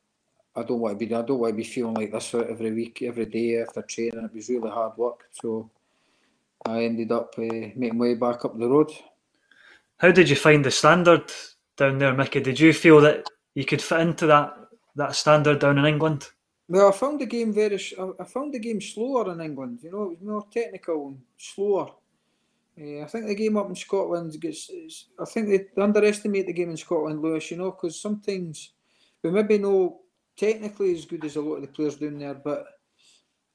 I don't want to be I don't want to be feeling like this every week, every day after training. It was really hard work, so I ended up uh, making my way back up the road.
How did you find the standard down there, Mickey? Did you feel that you could fit into that that standard down in England?
Well, I found the game very. I found the game slower in England. You know, it was more technical and slower. Uh, I think the game up in Scotland gets. I think they underestimate the game in Scotland, Lewis. You know, because sometimes we maybe know technically as good as a lot of the players down there, but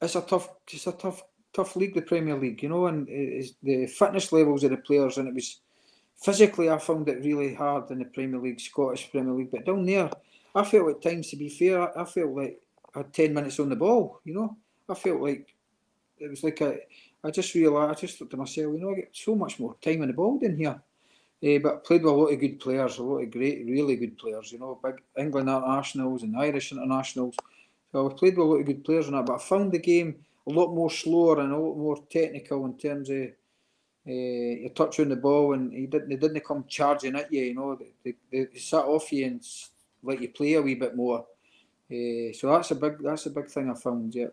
it's a tough, it's a tough, tough league, the Premier League, you know, and the fitness levels of the players, and it was physically I found it really hard in the Premier League, Scottish Premier League, but down there, I felt at times, to be fair, I felt like I had ten minutes on the ball, you know, I felt like it was like a, I just realised, I just thought to myself, you know, I get so much more time on the ball in here. Uh, but played with a lot of good players, a lot of great, really good players. You know, big England internationals and Irish internationals. So I played with a lot of good players on that. But I found the game a lot more slower and a lot more technical in terms of uh, you touch on the ball and he didn't, they didn't come charging at you. You know, they, they, they sat off you and let you play a wee bit more. Uh, so that's a big, that's a big thing I found. Yeah.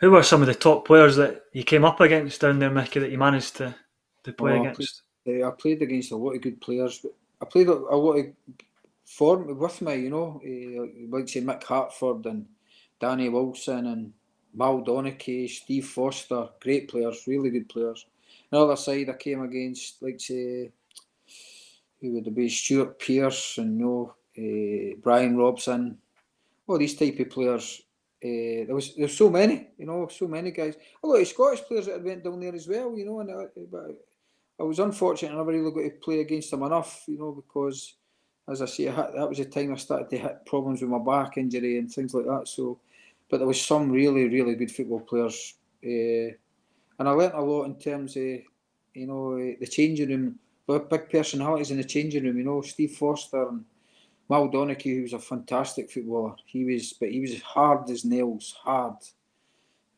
Who were some of the top players that you came up against down there, Mickey, that you managed to, to play oh, against?
Uh, I played against a lot of good players, but I played a, a lot of form with me, you know, uh, like say Mick Harford and Danny Wilson and Mal Donaghy, Steve Foster, great players, really good players. On the other side, I came against, like say, who would it be, Stuart Pearce and you know, uh, Brian Robson, all these type of players. Uh, there was there's so many, you know, so many guys. A lot of Scottish players that went down there as well, you know, and I, but I was unfortunate I never really got to play against them enough, you know, because as I say, I had, that was the time I started to hit problems with my back injury and things like that. So, but there was some really, really good football players, uh, and I learnt a lot in terms of, you know, uh, the changing room. Big personalities in the changing room, you know, Steve Foster and Mal Donaghy, who was a fantastic footballer. He was, but he was hard as nails, hard.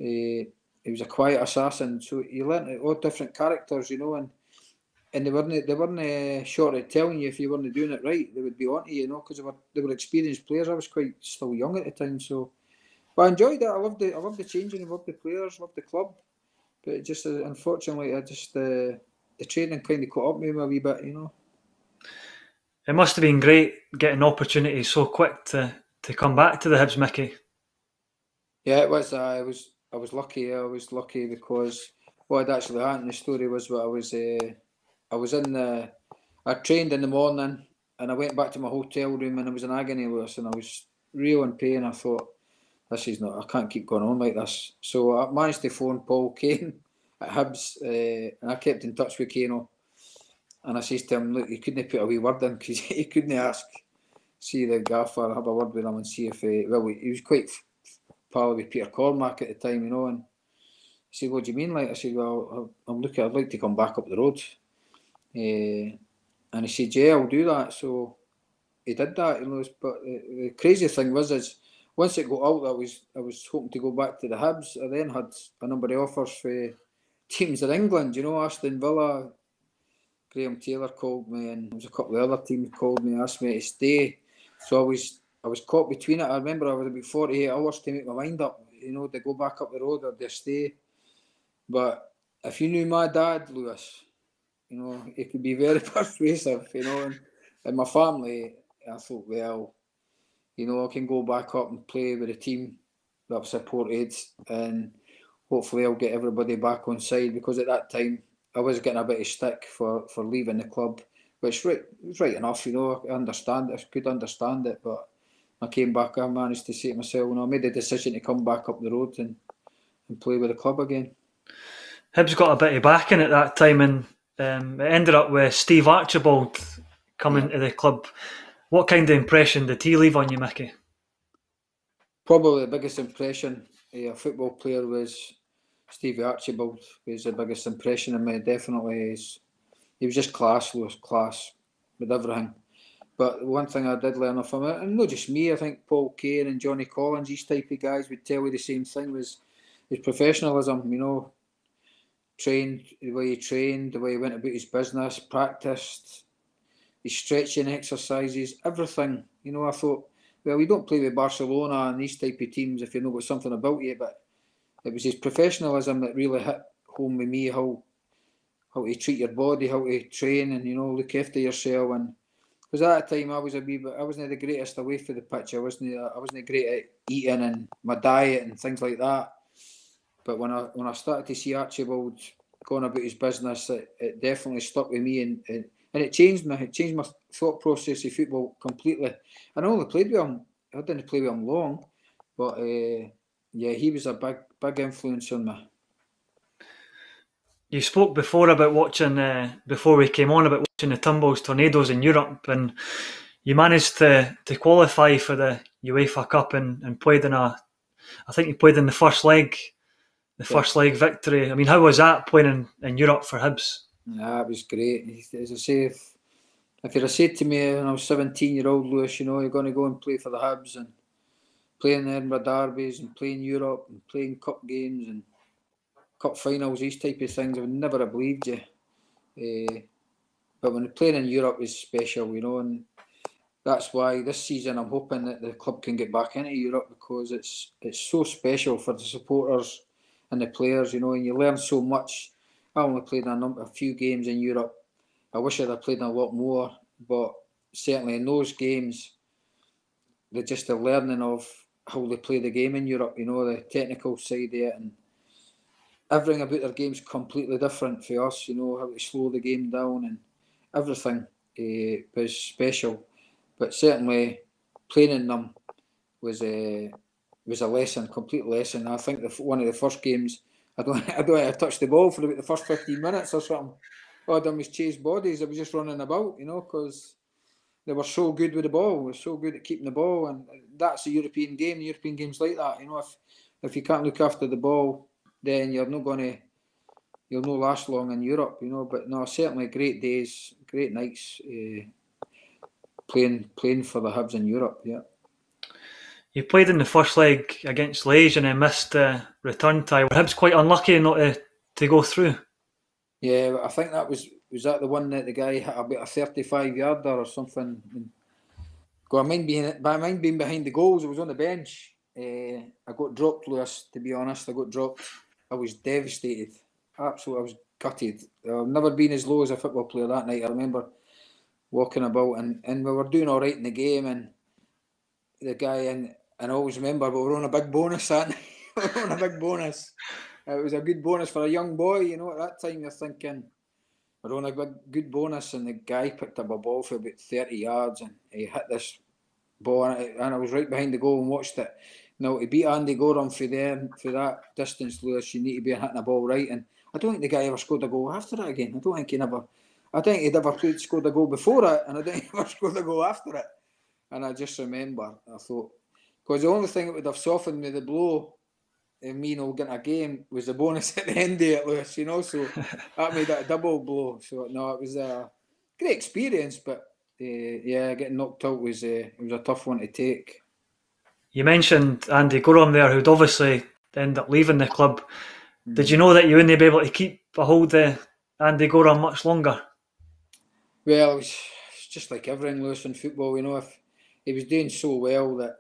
Uh, he was a quiet assassin, so you learnt all different characters, you know, and and they weren't they weren't uh, short of telling you if you weren't doing it right. They would be on to you, you know, because they were they were experienced players. I was quite still young at the time, so but I enjoyed it. I loved the I loved the changing, I loved the players, loved the club. But just uh, unfortunately, I just uh, the training kind of caught up with me a wee bit, you know.
It must have been great getting opportunities so quick to to come back to the Hibs, Mickey.
Yeah, it was. Uh, I was I was lucky. I was lucky because what had actually happened. The story was what I was. Uh, I was in the, I trained in the morning and I went back to my hotel room and I was in agony, Lewis, and I was real in pain. I thought, this is not, I can't keep going on like this. So I managed to phone Paul Kane at Hibs uh, and I kept in touch with Kano. And I says to him, look, you couldn't put a wee word in because he couldn't ask, see the gaffer, have a word with him and see if, uh, well, he was quite pal with Peter Cormack at the time, you know, and he said, what do you mean? Like, I said, well, I'm looking, I'd like to come back up the road. Uh, and he said, "Yeah, I'll do that." So he did that. You know, but the, the crazy thing was is once it got out, I was I was hoping to go back to the Hibs. I then had a number of offers for teams in England. You know, Aston Villa, Graham Taylor called me, and there was a couple of other teams called me, asked me to stay. So I was I was caught between it. I remember I was about forty eight hours to make my mind up. You know, to go back up the road or to stay. But if you knew my dad, Lewis, you know, it could be very persuasive, you know. And, and my family, I thought, well, you know, I can go back up and play with a team that I've supported and hopefully I'll get everybody back on side because at that time I was getting a bit of stick for, for leaving the club, which right, was right enough, you know, I understand it, I could understand it, but I came back, I managed to say to myself, know, I made the decision to come back up the road and, and play with the club again.
Hibs got a bit of backing at that time and um, it ended up with Steve Archibald coming to the club. What kind of impression did he leave on you, Mickey?
Probably the biggest impression a football player was Stevie Archibald. Was the biggest impression on me. Definitely, is he was just class, was class with everything. But one thing I did learn from it, and not just me, I think Paul Kane and Johnny Collins, these type of guys would tell you the same thing was his professionalism. You know, trained, the way he trained, the way he went about his business, practiced, his stretching exercises, everything. You know, I thought, well, we don't play with Barcelona and these type of teams if you know got something about you, but it was his professionalism that really hit home with me how how to treat your body, how to train, and you know look after yourself. And because at that time I was a wee bit, I wasn't the greatest away for the pitch. I wasn't, I wasn't great at eating and my diet and things like that. But when I when I started to see Archibald going about his business, it, it definitely stuck with me and, and, and it changed me. It changed my thought process of football completely. I only played with him. I didn't play with him long, but uh, yeah, he was a big big influence on me.
You spoke before about watching uh, before we came on about watching the Turnbull's Tornadoes in Europe, and you managed to to qualify for the UEFA Cup and, and played in a. I think you played in the first leg the first leg victory. I mean, how was that playing in, in Europe for Hibs?
Yeah, it was great. As I say, if, if you'd have said to me when I was 17 year old, Lewis, you know, you're going to go and play for the Hibs and playing the Edinburgh Derbies and playing Europe and playing cup games and cup finals, these type of things, I would never have believed you. Uh, but when playing in Europe is special, you know, and that's why this season I'm hoping that the club can get back into Europe because it's it's so special for the supporters and the players, you know, and you learn so much. I only played a number, a few games in Europe. I wish I'd have played a lot more, but certainly in those games, they're just the learning of how they play the game in Europe. You know, the technical side of it and everything about their game's completely different for us. You know how to slow the game down and everything uh, was special. But certainly playing in them was a was a lesson, complete lesson. I think the one of the first games, I don't I don't I touched the ball for about the first fifteen minutes or something. All I done was chase bodies. I was just running about, you know, because they were so good with the ball. They were so good at keeping the ball, and that's a European game. The European games like that, you know, if if you can't look after the ball, then you're not going to you'll not last long in Europe, you know. But no, certainly great days, great nights uh, playing playing for the Hibs in Europe. Yeah.
You played in the first leg against Liège and then missed the return tie. Were Hibs quite unlucky not to, to go through?
Yeah, I think that was was that the one that the guy hit about a thirty-five yarder or something. Go, I mind being, mind being behind the goals. I was on the bench. Uh, I got dropped, Lewis. To be honest, I got dropped. I was devastated. Absolutely, I was gutted. I've never been as low as a football player that night. I remember walking about and, and we were doing all right in the game and the guy and and I always remember we were on a big bonus that night. we were on a big bonus. It was a good bonus for a young boy, you know. At that time, you're thinking we're on a big, good bonus, and the guy picked up a ball for about thirty yards, and he hit this ball, and I was right behind the goal and watched it. Now to beat Andy Goram for there for that distance, Lewis, you need to be hitting a ball right, and I don't think the guy ever scored a goal after that again. I don't think he never. I think he'd ever played, scored a goal before it, and I don't think he ever scored a goal after it. And I just remember, I thought, because the only thing that would have softened me the blow and me not getting a game was the bonus at the end of it, Lewis, you know. So that made that a double blow. So no, it was a great experience, but uh, yeah, getting knocked out was uh, it was a tough one to take.
You mentioned Andy Goram there, who'd obviously end up leaving the club. Mm. Did you know that you wouldn't be able to keep a hold of Andy Goram much longer?
Well, it was just like everything, Lewis, in football. You know, if he was doing so well that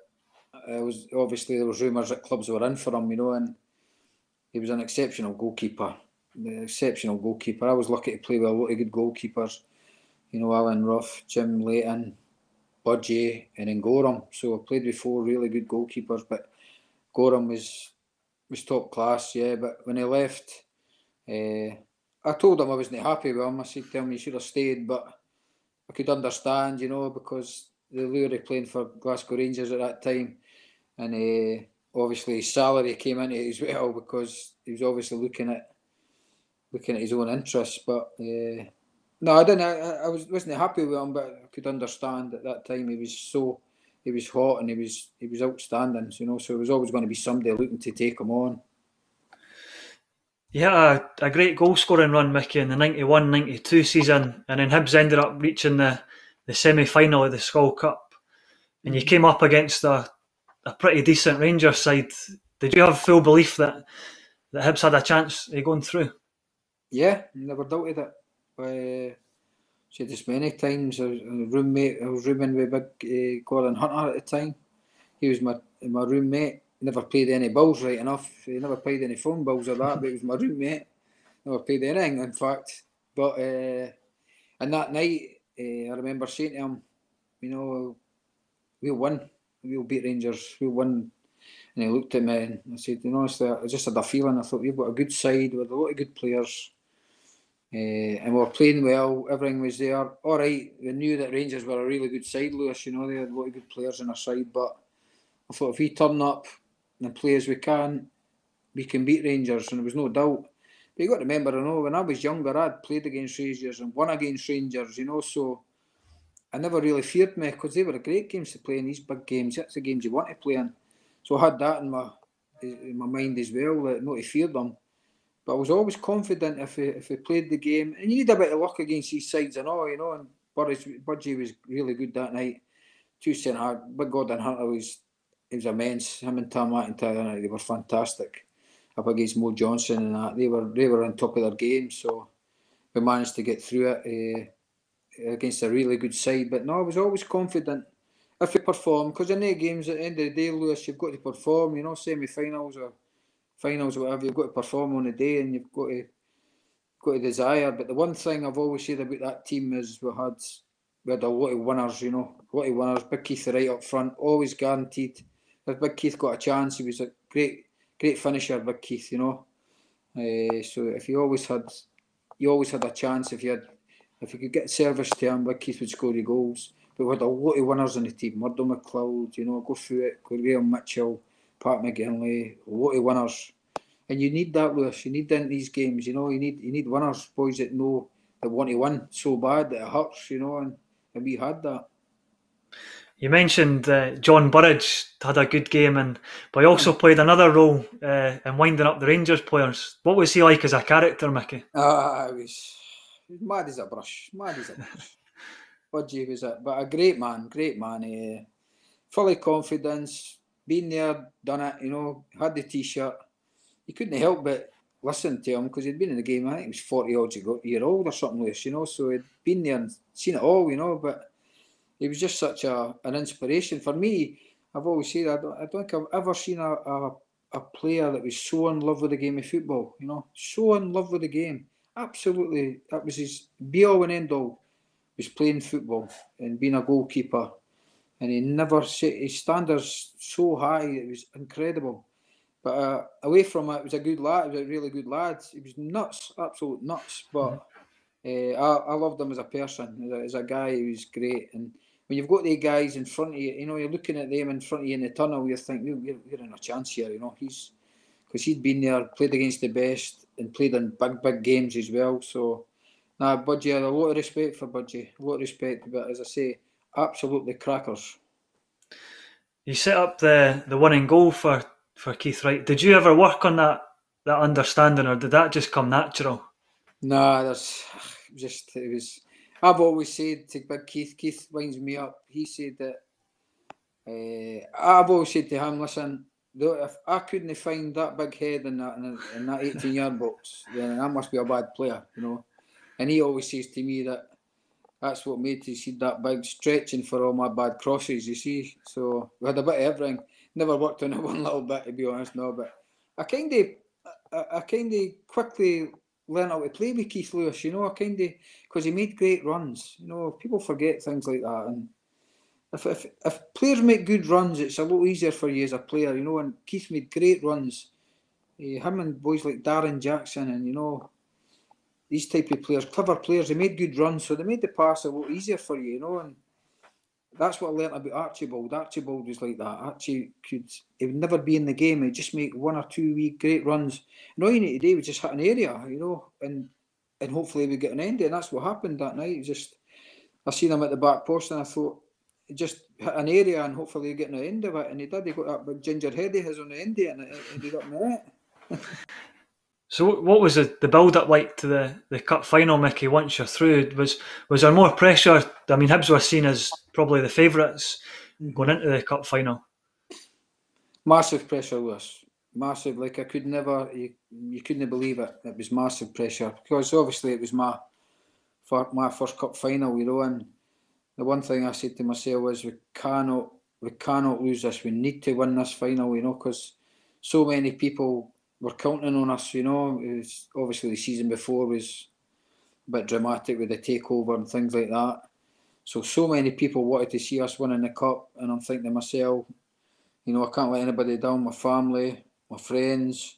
it was obviously there was rumours that clubs were in for him, you know, and he was an exceptional goalkeeper. Exceptional goalkeeper. I was lucky to play with a lot of good goalkeepers. You know, Alan Rough, Jim Leighton, Budgie, and then Goram. So I played with four really good goalkeepers, but Goram was was top class, yeah. But when he left, uh, I told him I wasn't happy with him. I said, "Tell me, you should have stayed," but I could understand, you know, because the lure of playing for Glasgow Rangers at that time and uh, obviously his salary came into it as well because he was obviously looking at looking at his own interests. But uh, no, I didn't. I, I was wasn't happy with him, but I could understand at that time he was so he was hot and he was he was outstanding. You know, so it was always going to be somebody looking to take him on.
Yeah, a, a great goal scoring run, Mickey, in the 91 92 season. And then Hibs ended up reaching the, the semi final of the Skol Cup. And you mm. came up against a, a pretty decent Rangers side. Did you have full belief that that Hibs had a chance of going through?
Yeah, never doubted it. Uh, said this many times. I was a roommate. I was rooming with big uh, Gordon Hunter at the time. He was my my roommate. Never played any balls right enough. He never played any phone balls or that. but he was my roommate. Never played anything, in fact. But uh, and that night, uh, I remember saying to him, you know, we'll win we'll beat Rangers, we'll win. And he looked at me and I said, you know, I just had a feeling. I thought we've got a good side with a lot of good players. Uh, and we were playing well, everything was there. All right, we knew that Rangers were a really good side, Lewis, you know, they had a lot of good players on their side. But I thought if we turn up and play as we can, we can beat Rangers, and there was no doubt. But you got to remember, I know when I was younger, I'd played against Rangers and won against Rangers, you know, so I never really feared me because they were great games to play in these big games. That's the games you want to play in. So I had that in my in my mind as well that not to fear them. But I was always confident if we if we played the game, and you need a bit of luck against these sides and all, you know. And Budgie was really good that night. Two centre, but Gordon Hunter was he was immense. Him and Tom McIntyre, they were fantastic. Up against Mo Johnston and that, they were they were on top of their game. So we managed to get through it uh, against a really good side. But no, I was always confident if you perform, because in the games at the end of the day, Lewis, you've got to perform. You know, semi-finals or finals or whatever, you've got to perform on the day, and you've got to got to desire. But the one thing I've always said about that team is we had we had a lot of winners. You know, a lot of winners. Big Keith right up front, always guaranteed. If Big Keith got a chance, he was a great great finisher. Big Keith, you know. Uh, so if you always had, you always had a chance if you had, if you could get service to him, Keith would score the goals. But we had a lot of winners in the team. Murdo McLeod, you know, go through it. Graham Mitchell, Pat McGinlay, a lot of winners. And you need that, Lewis. You need that in these games. You know, you need you need winners, boys that know that want to win so bad that it hurts. You know, and, and we had that.
You mentioned uh, John Burridge had a good game, and but he also played another role uh, in winding up the Rangers players. What was he like as a character, Mickey?
Ah, uh, he was, he mad as a brush, mad as a brush. Budgie was a, but a great man, great man. Uh, full of confidence, been there, done it. You know, had the t-shirt. You couldn't help but listen to him because he'd been in the game. I think he was forty odd year old or something like this. You know, so he'd been there and seen it all. You know, but he was just such a an inspiration for me. I've always said I don't, I don't think I've ever seen a, a, a player that was so in love with the game of football. You know, so in love with the game. Absolutely, that was his be all and end all was playing football and being a goalkeeper, and he never set his standards so high. It was incredible. But uh, away from it, it was a good lad. He was a really good lad. He was nuts, absolute nuts. But uh, I, I loved him as a person, as a, guy. He was great. And when you've got the guys in front of you, you know, you're looking at them in front of you in the tunnel. You think we're, we're in a chance here. You know, he's because he'd been there, played against the best, and played in big, big games as well. So Nah, Budgie, I had a lot of respect for Budgie, a lot of respect, but as I say, absolutely crackers.
You set up the, the winning goal for, for Keith Wright. Did you ever work on that that understanding, or did that just come natural?
Nah, that's just it was. I've always said to Big Keith. Keith winds me up. He said that. Uh, I've always said to him, listen, if I couldn't find that big head in that in, that eighteen yard box, then I must be a bad player, you know. And he always says to me that that's what made me see that big stretching for all my bad crosses, you see. So we had a bit of everything. Never worked on it one little bit, to be honest, no. But I kind of, I, I kind of quickly learned how to play with Keith Lewis, you know. I kind of, because he made great runs. You know, people forget things like that. And if, if, if players make good runs, it's a lot easier for you as a player, you know. And Keith made great runs. Uh, him and boys like Darren Jackson and, you know, these type of players, clever players, they made good runs, so they made the pass a lot easier for you, you know. And that's what I learnt about Archibald. Archibald was like that. Archie could he would never be in the game. He'd just make one or two wee great runs. And all you need to do was just hit an area, you know, and and hopefully we get an end. And that's what happened that night. just I seen him at the back post and I thought just hit an area and hopefully you get an end of it. And he did. He got that big ginger head of his on the end and it ended up in the.
So, what was the, the build up like to the, the cup final, Mickey? Once you're through, was was there more pressure? I mean, Hibs were seen as probably the favourites mm-hmm. going into the cup final.
Massive pressure, Lewis. Massive. Like I could never, you, you couldn't believe it. It was massive pressure because obviously it was my for my first cup final, you know. And the one thing I said to myself was, we cannot, we cannot lose this. We need to win this final, you know, because so many people were counting on us. You know, was, obviously the season before was a bit dramatic with the takeover and things like that. So so many people wanted to see us winning the cup, and I'm thinking to myself, you know, I can't let anybody down. My family, my friends,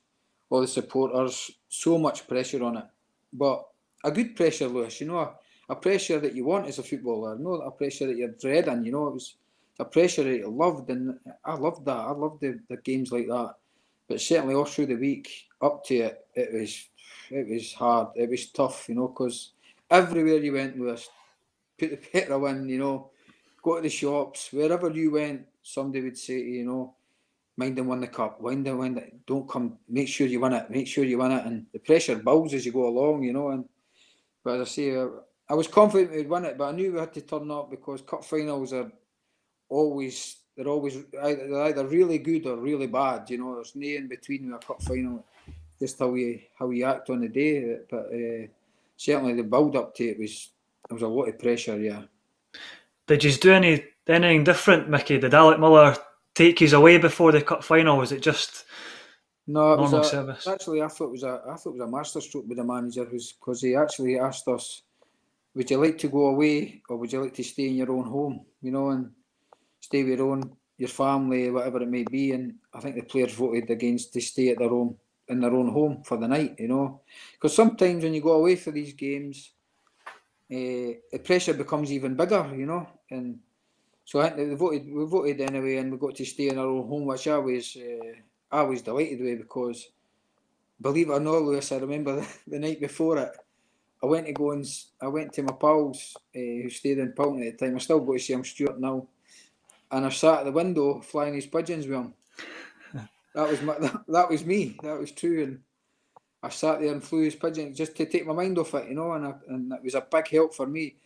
all the supporters. So much pressure on it, but a good pressure, Lewis. You know, a, pressure that you want as a footballer, not a pressure that you're dreading. You know, it was a pressure that you loved, and I loved that. I loved the, the games like that. But certainly all through the week up to it, it was it was hard. It was tough, you know, because everywhere you went, Lewis, put the petrol in, you know, go to the shops, wherever you went, somebody would say, you know, mind them win the cup, wind them win it, don't come, make sure you win it, make sure you win it, and the pressure builds as you go along, you know. And but as I say, I, was confident we'd win it, but I knew we had to turn up because cup finals are always they're always either, they're either really good or really bad. You know, there's no in between a cup final. Just how you how you act on the day, but uh, certainly the build up to it was there was a lot of pressure. Yeah.
Did you do any anything different, Mickey? Did Alex Miller take you away before the cup final? Was it just
no? It was a, service? actually I thought it was a I thought it was a masterstroke with the manager, was because he actually asked us, "Would you like to go away or would you like to stay in your own home?" You know, and stay with your own your family, whatever it may be. And I think the players voted against to stay at their own in their own home for the night. You know, because sometimes when you go away for these games, uh, the pressure becomes even bigger. You know, and so I think they voted we voted anyway, and we got to stay in our own home, which I was uh, I was delighted with because. Believe it or not, Lewis, I remember the, the night before it, I went to go and I went to my pals uh, who stayed in Pilton at the time. I still go to see him, Stuart now and I sat at the window flying his pigeons with him. that was my, that, that, was me. That was true, and I sat there and flew his pigeons just to take my mind off it, you know. And I, and it was a big help for me.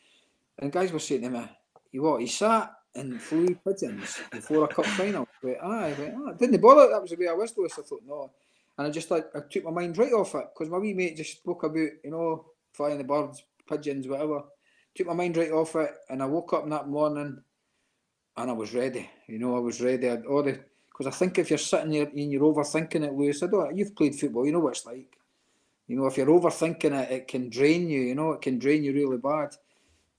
And guys were saying to me, "You what? He sat and flew pigeons before a cup final." I I went, oh, didn't they bother. That was the way I was. I thought no, and I just like I took my mind right off it because my wee mate just spoke about you know flying the birds, pigeons, whatever. Took my mind right off it, and I woke up that morning and I was ready. You know, I was ready. I'd the because I think if you're sitting there and you're overthinking it, Lewis, I don't. You've played football, you know what it's like. You know, if you're overthinking it, it can drain you. You know, it can drain you really bad.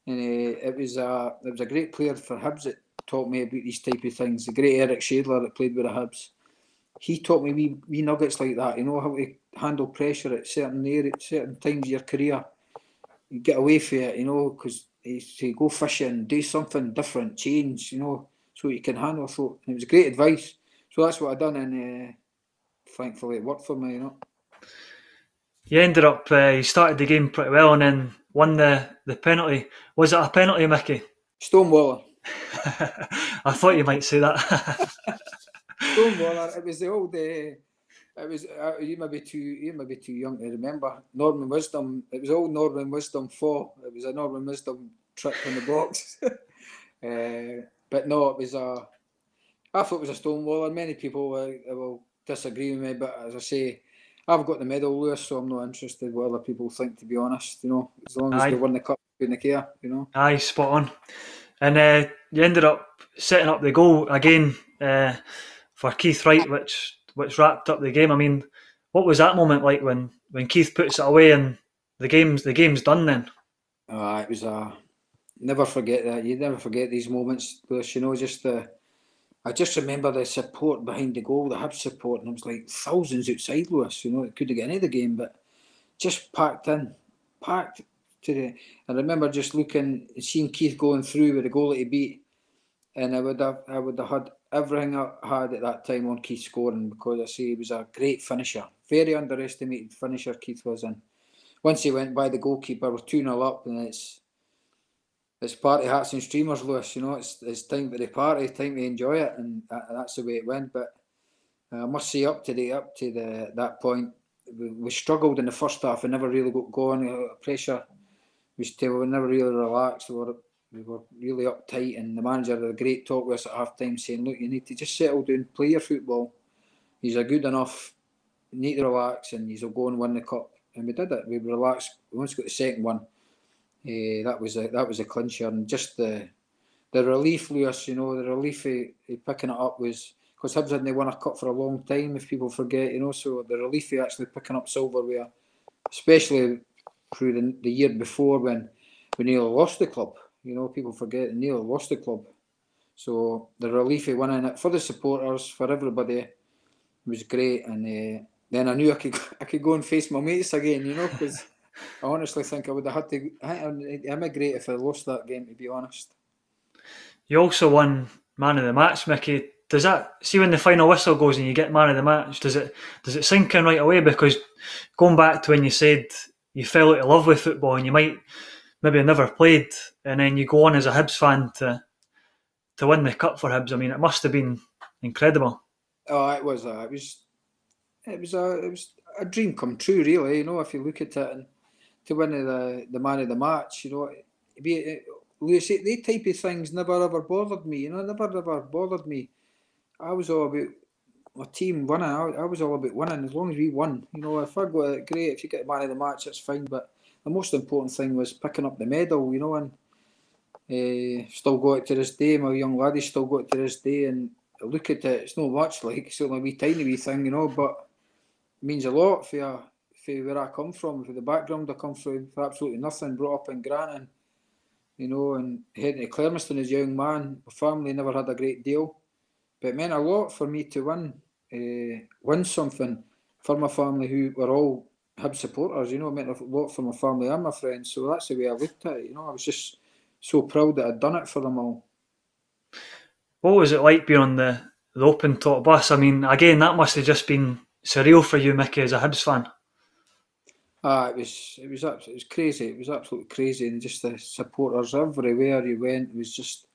And uh, it was a it was a great player for Hibs that taught me about these type of things. The great Erich Schaedler that played with the Hibs. He taught me wee, wee nuggets like that. You know how to handle pressure at certain areas, certain times of your career. You get away from it, you know, because to go fishing, do something different, change, you know, so you can handle. So it was great advice. So that's what I done, and uh, thankfully it worked for me, you know.
You ended up, uh, you started the game pretty well, and then won the the penalty. Was it a penalty, Mickey?
Stonewaller.
I thought you might say that.
Stonewaller. It was the old. Uh, it was uh, you may be too you may be too young to remember Norman Wisdom. It was all Norman Wisdom for. It was a Norman Wisdom trick in the box. uh, but no, it was a. I thought it was a stonewaller. Many people uh, will disagree with me, but as I say, I've got the medal, Lewis, so I'm not interested what other people think. To be honest, you know, as long as Aye. they win the cup, couldn't care. You know.
Aye, spot on. And uh, you ended up setting up the goal again uh, for Keith Wright, which which wrapped up the game. I mean, what was that moment like when, when Keith puts it away and the game's the game's done then?
Uh, it was a never forget that. You never forget these moments, Lewis. You know, just the. I just remember the support behind the goal, the Hibs support, and it was like thousands outside Lewis. You know, it couldn't get any of the game, but just packed in, packed to the. I remember just looking, seeing Keith going through with the goal that he beat, and I would have, I would have had everything I had at that time on Keith scoring because I say he was a great finisher, very underestimated finisher. Keith was in. Once he went by the goalkeeper, we're two 0 up, and it's it's party hats and streamers, Lewis. You know, it's it's time for the party, time to enjoy it, and that, that's the way it went. But uh, I must say, up to the up to the that point, we, we struggled in the first half and never really got going. Uh, pressure, we still we never really relaxed. We were we were really uptight, and the manager had a great talk with us at half time saying, Look, you need to just settle down, play your football. He's a good enough, need to relax, and he'll go and win the cup. And we did it. We relaxed. We once got the second one. Uh, that was a that was a clincher, and just the the relief, Lewis. You know, the relief of, of picking it up was because Hibs hadn't won a cup for a long time. If people forget, you know, so the relief of actually picking up silverware, especially through the, the year before when we nearly lost the club. You know, people forget Neil lost the club. So the relief of winning it for the supporters, for everybody, was great. And uh, then I knew I could I could go and face my mates again. You know, because I honestly think I would have had to. Emigrate if I lost that game. To be honest.
You also won man of the match, Mickey. Does that see when the final whistle goes and you get man of the match? Does it does it sink in right away? Because going back to when you said you fell out of love with football and you might maybe never played, and then you go on as a Hibs fan to to win the cup for Hibs. I mean, it must have been incredible.
Oh, it was a, it was, it was a, it was a dream come true, really. You know, if you look at it, and to win the the man of the match, you know, be Lewis, they type of things never ever bothered me. You know, never ever bothered me. I was all about my team winning. I, I was all about winning. As long as we won, you know, if I it, great. If you get man of the match, that's fine. But the most important thing was picking up the medal. You know, and uh, still got it to this day. My young laddie still got it to this day, and look at it. It's not much like it's only a wee tiny wee thing, you know, but means a lot for for where I come from, for the background I come from, for absolutely nothing. Brought up in Granton, you know, and heading to Clermiston as a young man. My family never had a great deal, but it meant a lot for me to win, uh, win something for my family who were all Hib supporters. You know, it meant a lot for my family and my friends. So that's the way I looked at it. You know, I was just so proud that I'd done it for them all.
What was it like being on the, the open top bus? I mean, again, that must have just been surreal for you, Mickey, as a Hibs fan.
Ah, it was it was it was crazy. It was absolutely crazy, and just the supporters everywhere you went. It was just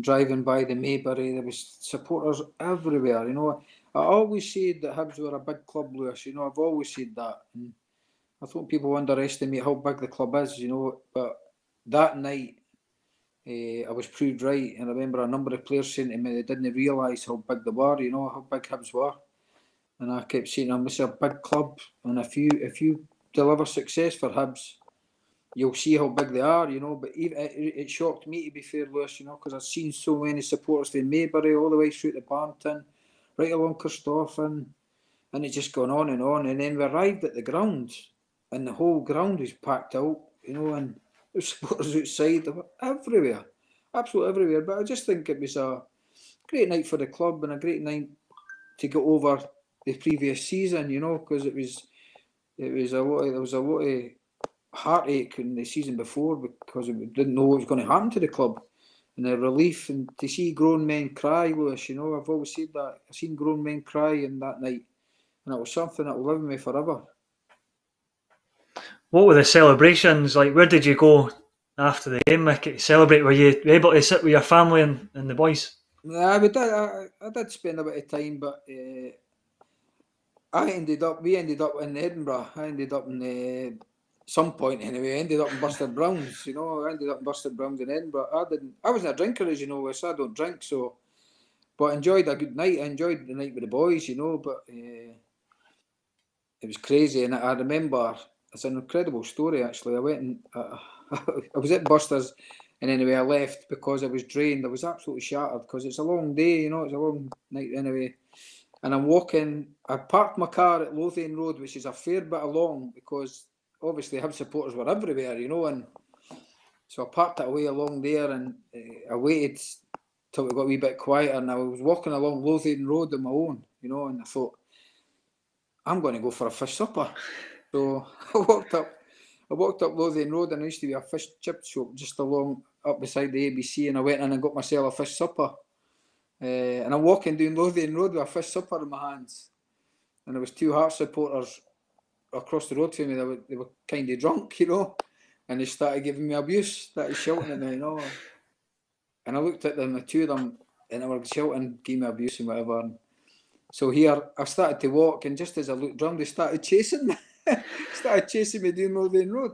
driving by the Maybury. There was supporters everywhere. You know, I always said that Hibs were a big club, Lewis. You know, I've always said that. And I thought people underestimate how big the club is. You know, but that night uh, I was proved right, and I remember a number of players saying to me they didn't realise how big they were. You know, how big Hibs were, and I kept saying, "I'm a big club, and if you if you deliver success for Hibs, you'll see how big they are, you know. But even, it, it shocked me to be fair, Lewis, you know, because I've seen so many supporters from Maybury all the way through to Barnton, right along Corstorphine, and it just gone on and on. And then we arrived at the ground, and the whole ground was packed out, you know, and the supporters outside, they were everywhere, absolutely everywhere. But I just think it was a great night for the club and a great night to get over the previous season, you know, because it was it was a lot. Of, there was a lot of heartache in the season before because we didn't know what was going to happen to the club, and the relief and to see grown men cry, Lewis. You know, I've always said that I've seen grown men cry in that night, and it was something that will live with me forever.
What were the celebrations like? Where did you go after the game, Mick? Celebrate? Were you able to sit with your family and, and the boys?
Yeah, we did. I, I did spend a bit of time, but. Uh, I ended up, we ended up in Edinburgh. I ended up in uh, some point anyway. Ended up in Buster Browns. You know, I ended up in Buster Browns in Edinburgh. I didn't. I wasn't a drinker, as you know, so I don't drink. So, but enjoyed a good night. I enjoyed the night with the boys. You know, but uh, it was crazy, and I, I, remember it's an incredible story. Actually, I went and uh, I was at Buster's. And anyway, I left because I was drained. I was absolutely shattered because it's a long day, you know, it's a long night anyway and I'm walking. I parked my car at Lothian Road, which is a fair bit along because obviously Hib supporters were everywhere, you know, and so I parked it away along there and uh, I waited till it got a wee bit quieter and I was walking along Lothian Road on my own, you know, and I thought, I'm going to go for a fish supper. So I walked up, I walked up Lothian Road and there used to be a fish chip shop just along up beside the ABC and I went in and got myself a fish supper. Uh, and I'm walking down Lothian Road with a fish supper in my hands. And there was two Hearts supporters across the road from me. They were, they were kind of drunk, you know. And they started giving me abuse, started shouting at me, you know. And I looked at them, the two of them, and they were shouting, give me abuse and whatever. And so here, I started to walk, and just as I looked round, they started chasing me. started chasing me down Lothian Road.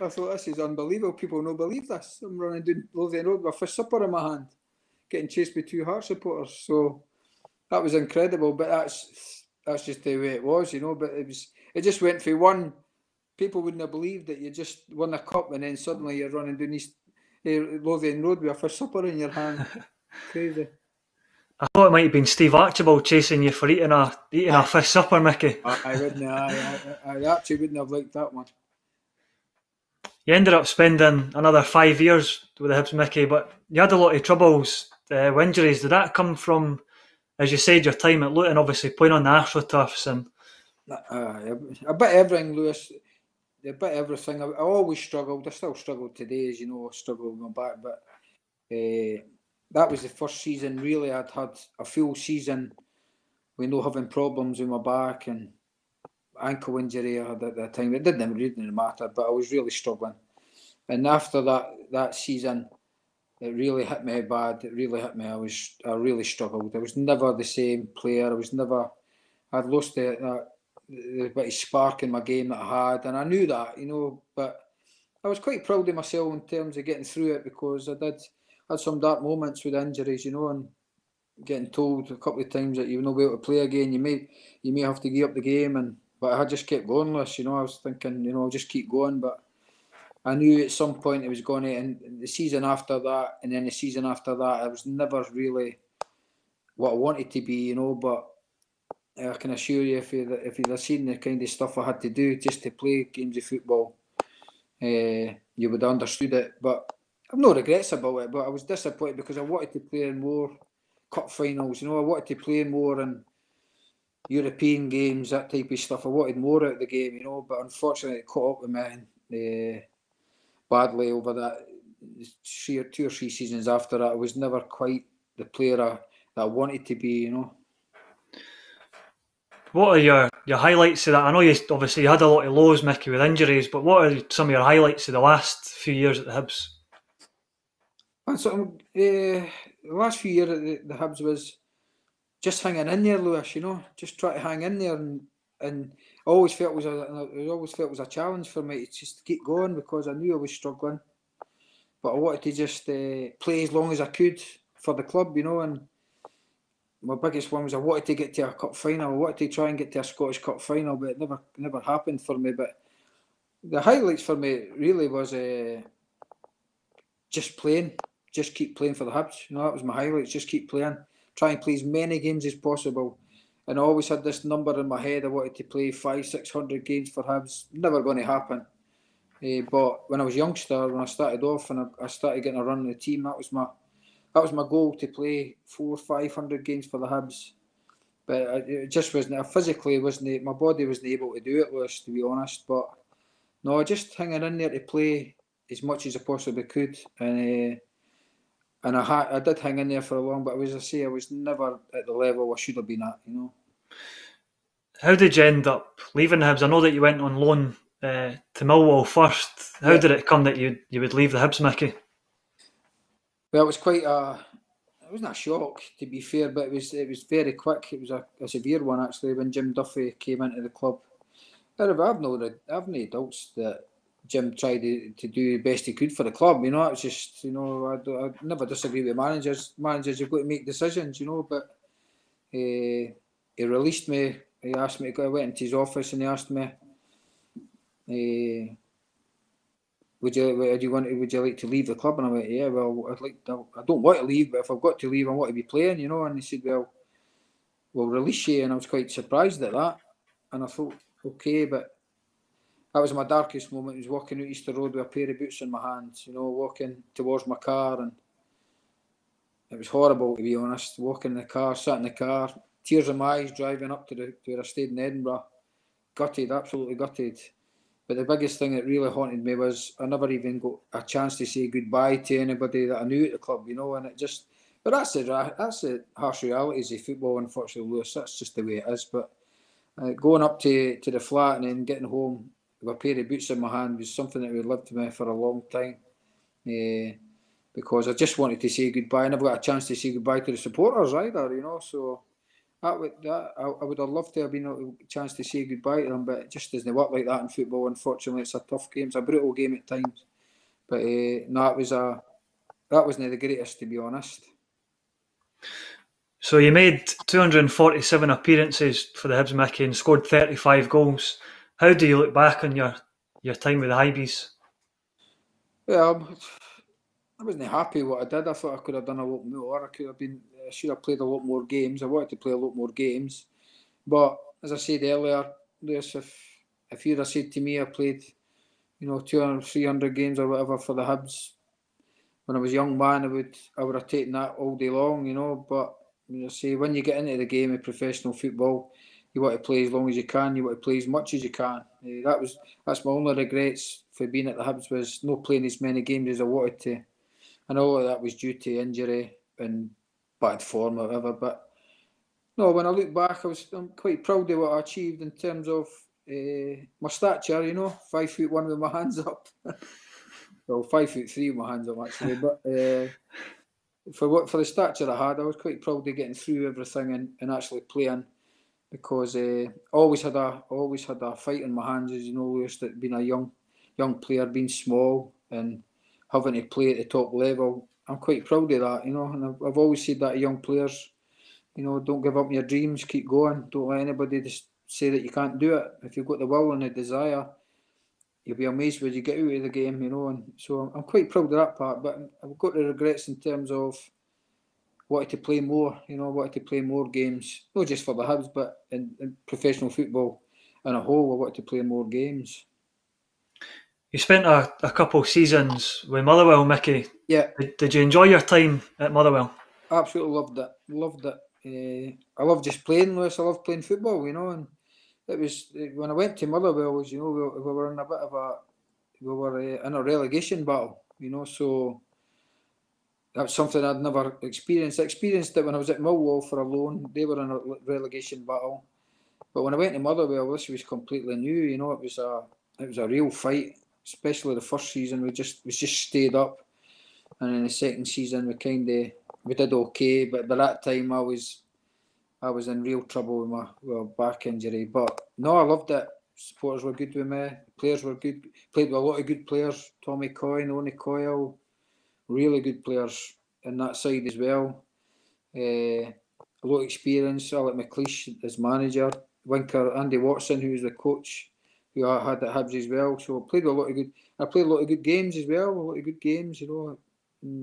I thought, this is unbelievable. People don't believe this. I'm running down Lothian Road with a supper in my hand getting chased by two Heart supporters. So that was incredible. But that's that's just the way it was, you know. But it was it just went for one. People wouldn't have believed that you just won a cup and then suddenly you're running down East uh, Lothian Road with a first supper in your hand. Crazy.
I thought it might have been Steve Archibald chasing you for eating a eating a fish supper, Mickey.
I, I wouldn't. I, I, I actually wouldn't have liked that one.
You ended up spending another five years with the Hibs, Mickey, but you had a lot of troubles uh, injuries, did that come from, as you said, your time at Luton, obviously playing on the AstroTurfs and
uh, a bit everything, Lewis. A bit everything. I, I, always struggled. I still struggle today, as you know. I struggle with my back, but uh, that was the first season. Really, I'd had a full season with no having problems with my back and ankle injury at that time. It didn't really matter, but I was really struggling. And after that that season, it really hit me bad. It really hit me. I was I really struggled. I was never the same player. I was never. I'd lost the the bit of spark in my game that I had, and I knew that, you know. But I was quite proud of myself in terms of getting through it because I did had some dark moments with injuries, you know, and getting told a couple of times that you'll not be able to play again. You may you may have to give up the game, and but I just kept going, Lewis. You know, I was thinking, you know, I'll just keep going, but I knew at some point it was going to. And the season after that, and then the season after that, I was never really what I wanted to be, you know. But I can assure you, if you if you'd have seen the kind of stuff I had to do just to play games of football, uh, you would have understood it. But I've no regrets about it. But I was disappointed because I wanted to play in more cup finals. You know, I wanted to play more in European games, that type of stuff. I wanted more out of the game, you know. But unfortunately, it caught up with me uh, badly over that three or two or three seasons after that. I was never quite the player I, that I wanted to be, you know.
What are your, your highlights of that? I know you obviously you had a lot of lows, Mickey, with injuries, but what are some of your highlights of the last few years at the Hibs?
So, um, uh, the last few years at the, the Hibs was just hanging in there, Lewis. You know, just try to hang in there, and and I always felt was a, I always felt was a challenge for me to just keep going because I knew I was struggling, but I wanted to just uh, play as long as I could for the club, you know. And my biggest one was I wanted to get to a cup final. I wanted to try and get to a Scottish Cup final, but it never never happened for me. But the highlights for me really was uh, just playing just keep playing for the Hibs. You know, that was my highlights. Just keep playing. Try and play as many games as possible. And I always had this number in my head. I wanted to play five, six hundred games for Hibs. Never going to happen. Uh, but when I was youngster, when I started off and I, I started getting a run in the team, that was my that was my goal to play four, five hundred games for the Hibs. But it just wasn't. physically wasn't. My body wasn't able to do it. Was to be honest. But no, I just hanging in there to play as much as I possibly could, and uh, and I I did hang in there for a long, but as I say, I was never at the level I should have been at. You know.
How did you end up leaving Hibs? I know that you went on loan uh, to Millwall first. How yeah. did it come that you you would leave the Hibs, Mickey?
Well, it was quite a. It wasn't a shock, to be fair, but it was it was very quick. It was a, a severe one actually when Jim Duffy came into the club. I've no, I've no doubts that Jim tried to, to do the best he could for the club. You know, it was just you know I, I never disagree with managers. Managers you've got to make decisions. You know, but uh, he released me. He asked me to go. I went into his office and he asked me, uh, "Would you uh, would you want to, would you like to leave the club?" And I went, "Yeah, well, I'd like to, I don't want to leave, but if I've got to leave, I want to be playing." You know, and he said, "Well, we'll release you," and I was quite surprised at that. And I thought, okay, but that was my darkest moment. I was walking out Easter Road with a pair of boots in my hands, you know, walking towards my car, and it was horrible to be honest. Walking in the car, sat in the car, tears in my eyes, driving up to the to where I stayed in Edinburgh, gutted, absolutely gutted. But the biggest thing that really haunted me was I never even got a chance to say goodbye to anybody that I knew at the club, you know, and it just. But that's the that's the harsh realities of football, unfortunately, Lewis. That's just the way it is. But uh, going up to, to the flat and then getting home with a pair of boots in my hand was something that would lived with me for a long time. Uh, because I just wanted to say goodbye. I never got a chance to say goodbye to the supporters either, you know. So that would that I, I would have loved to have been a chance to say goodbye to them, but it just doesn't work like that in football. Unfortunately, it's a tough game. It's a brutal game at times. But uh, no, it was a that wasn't the greatest to be honest.
So you made 247 appearances for the Hibs Mickey and scored 35 goals. How do you look back on your, your time with the Hibees?
Well, I wasn't happy what I did. I thought I could have done a lot more. I could have been. I should have played a lot more games. I wanted to play a lot more games, but as I said earlier, Lewis, if if you'd have said to me I played, you know, 200, 300 games or whatever for the Hibs when I was a young man, I would I would have taken that all day long, you know. But you know, say when you get into the game of professional football, you want to play as long as you can. You want to play as much as you can. Uh, that was that's my only regrets for being at the Hibs was not playing as many games as I wanted to. and all of that was due to injury and bad form or whatever, but no. When I look back, I was I'm quite proud of what I achieved in terms of uh, my stature. You know, five foot one with my hands up. well, five foot three with my hands up actually, but uh, for what for the stature I had, I was quite proud of getting through everything and, and actually playing because uh, always had a always had a fight in my hands, as you know, just being a young young player, being small and having to play at the top level. I'm quite proud of that, you know, and I've, I've always said that to young players, you know, don't give up your dreams, keep going, don't let anybody just say that you can't do it. If you've got the will and the desire, you'll be amazed when you get out of the game, you know. And so I'm quite proud of that part, but I've got the regrets in terms of wanting to play more, you know, wanting to play more games, not just for the Hibs, but in, in professional football in a whole. I wanted to play more games.
You spent a, a couple seasons with Motherwell, Mickey.
Yeah.
Did, did you enjoy your time at Motherwell?
Absolutely loved it. Loved it. Uh, I love just playing, Lewis. I love playing football, you know, and it was when I went to Motherwell. Was you know we, we were in a bit of a we were uh, in a relegation battle, you know, so that's something I'd never experienced. I experienced it when I was at Millwall for a loan. They were in a relegation battle, but when I went to Motherwell, this was completely new. You know, it was a it was a real fight, especially the first season. We just we just stayed up, and in the second season we kind of we did okay. But by that time, I was I was in real trouble with my well, back injury. But no, I loved it. Supporters were good with me. Players were good. Played with a lot of good players. Tommy Coyne, Owen Coyle, really good players in that side as well. Uh, a lot of experience. Alex McLeish as manager. Winker, Andy Watson, who was the coach, who I had at Hibs as well. So I played a lot of good. I played a lot of good games as well. A lot of good games, you know,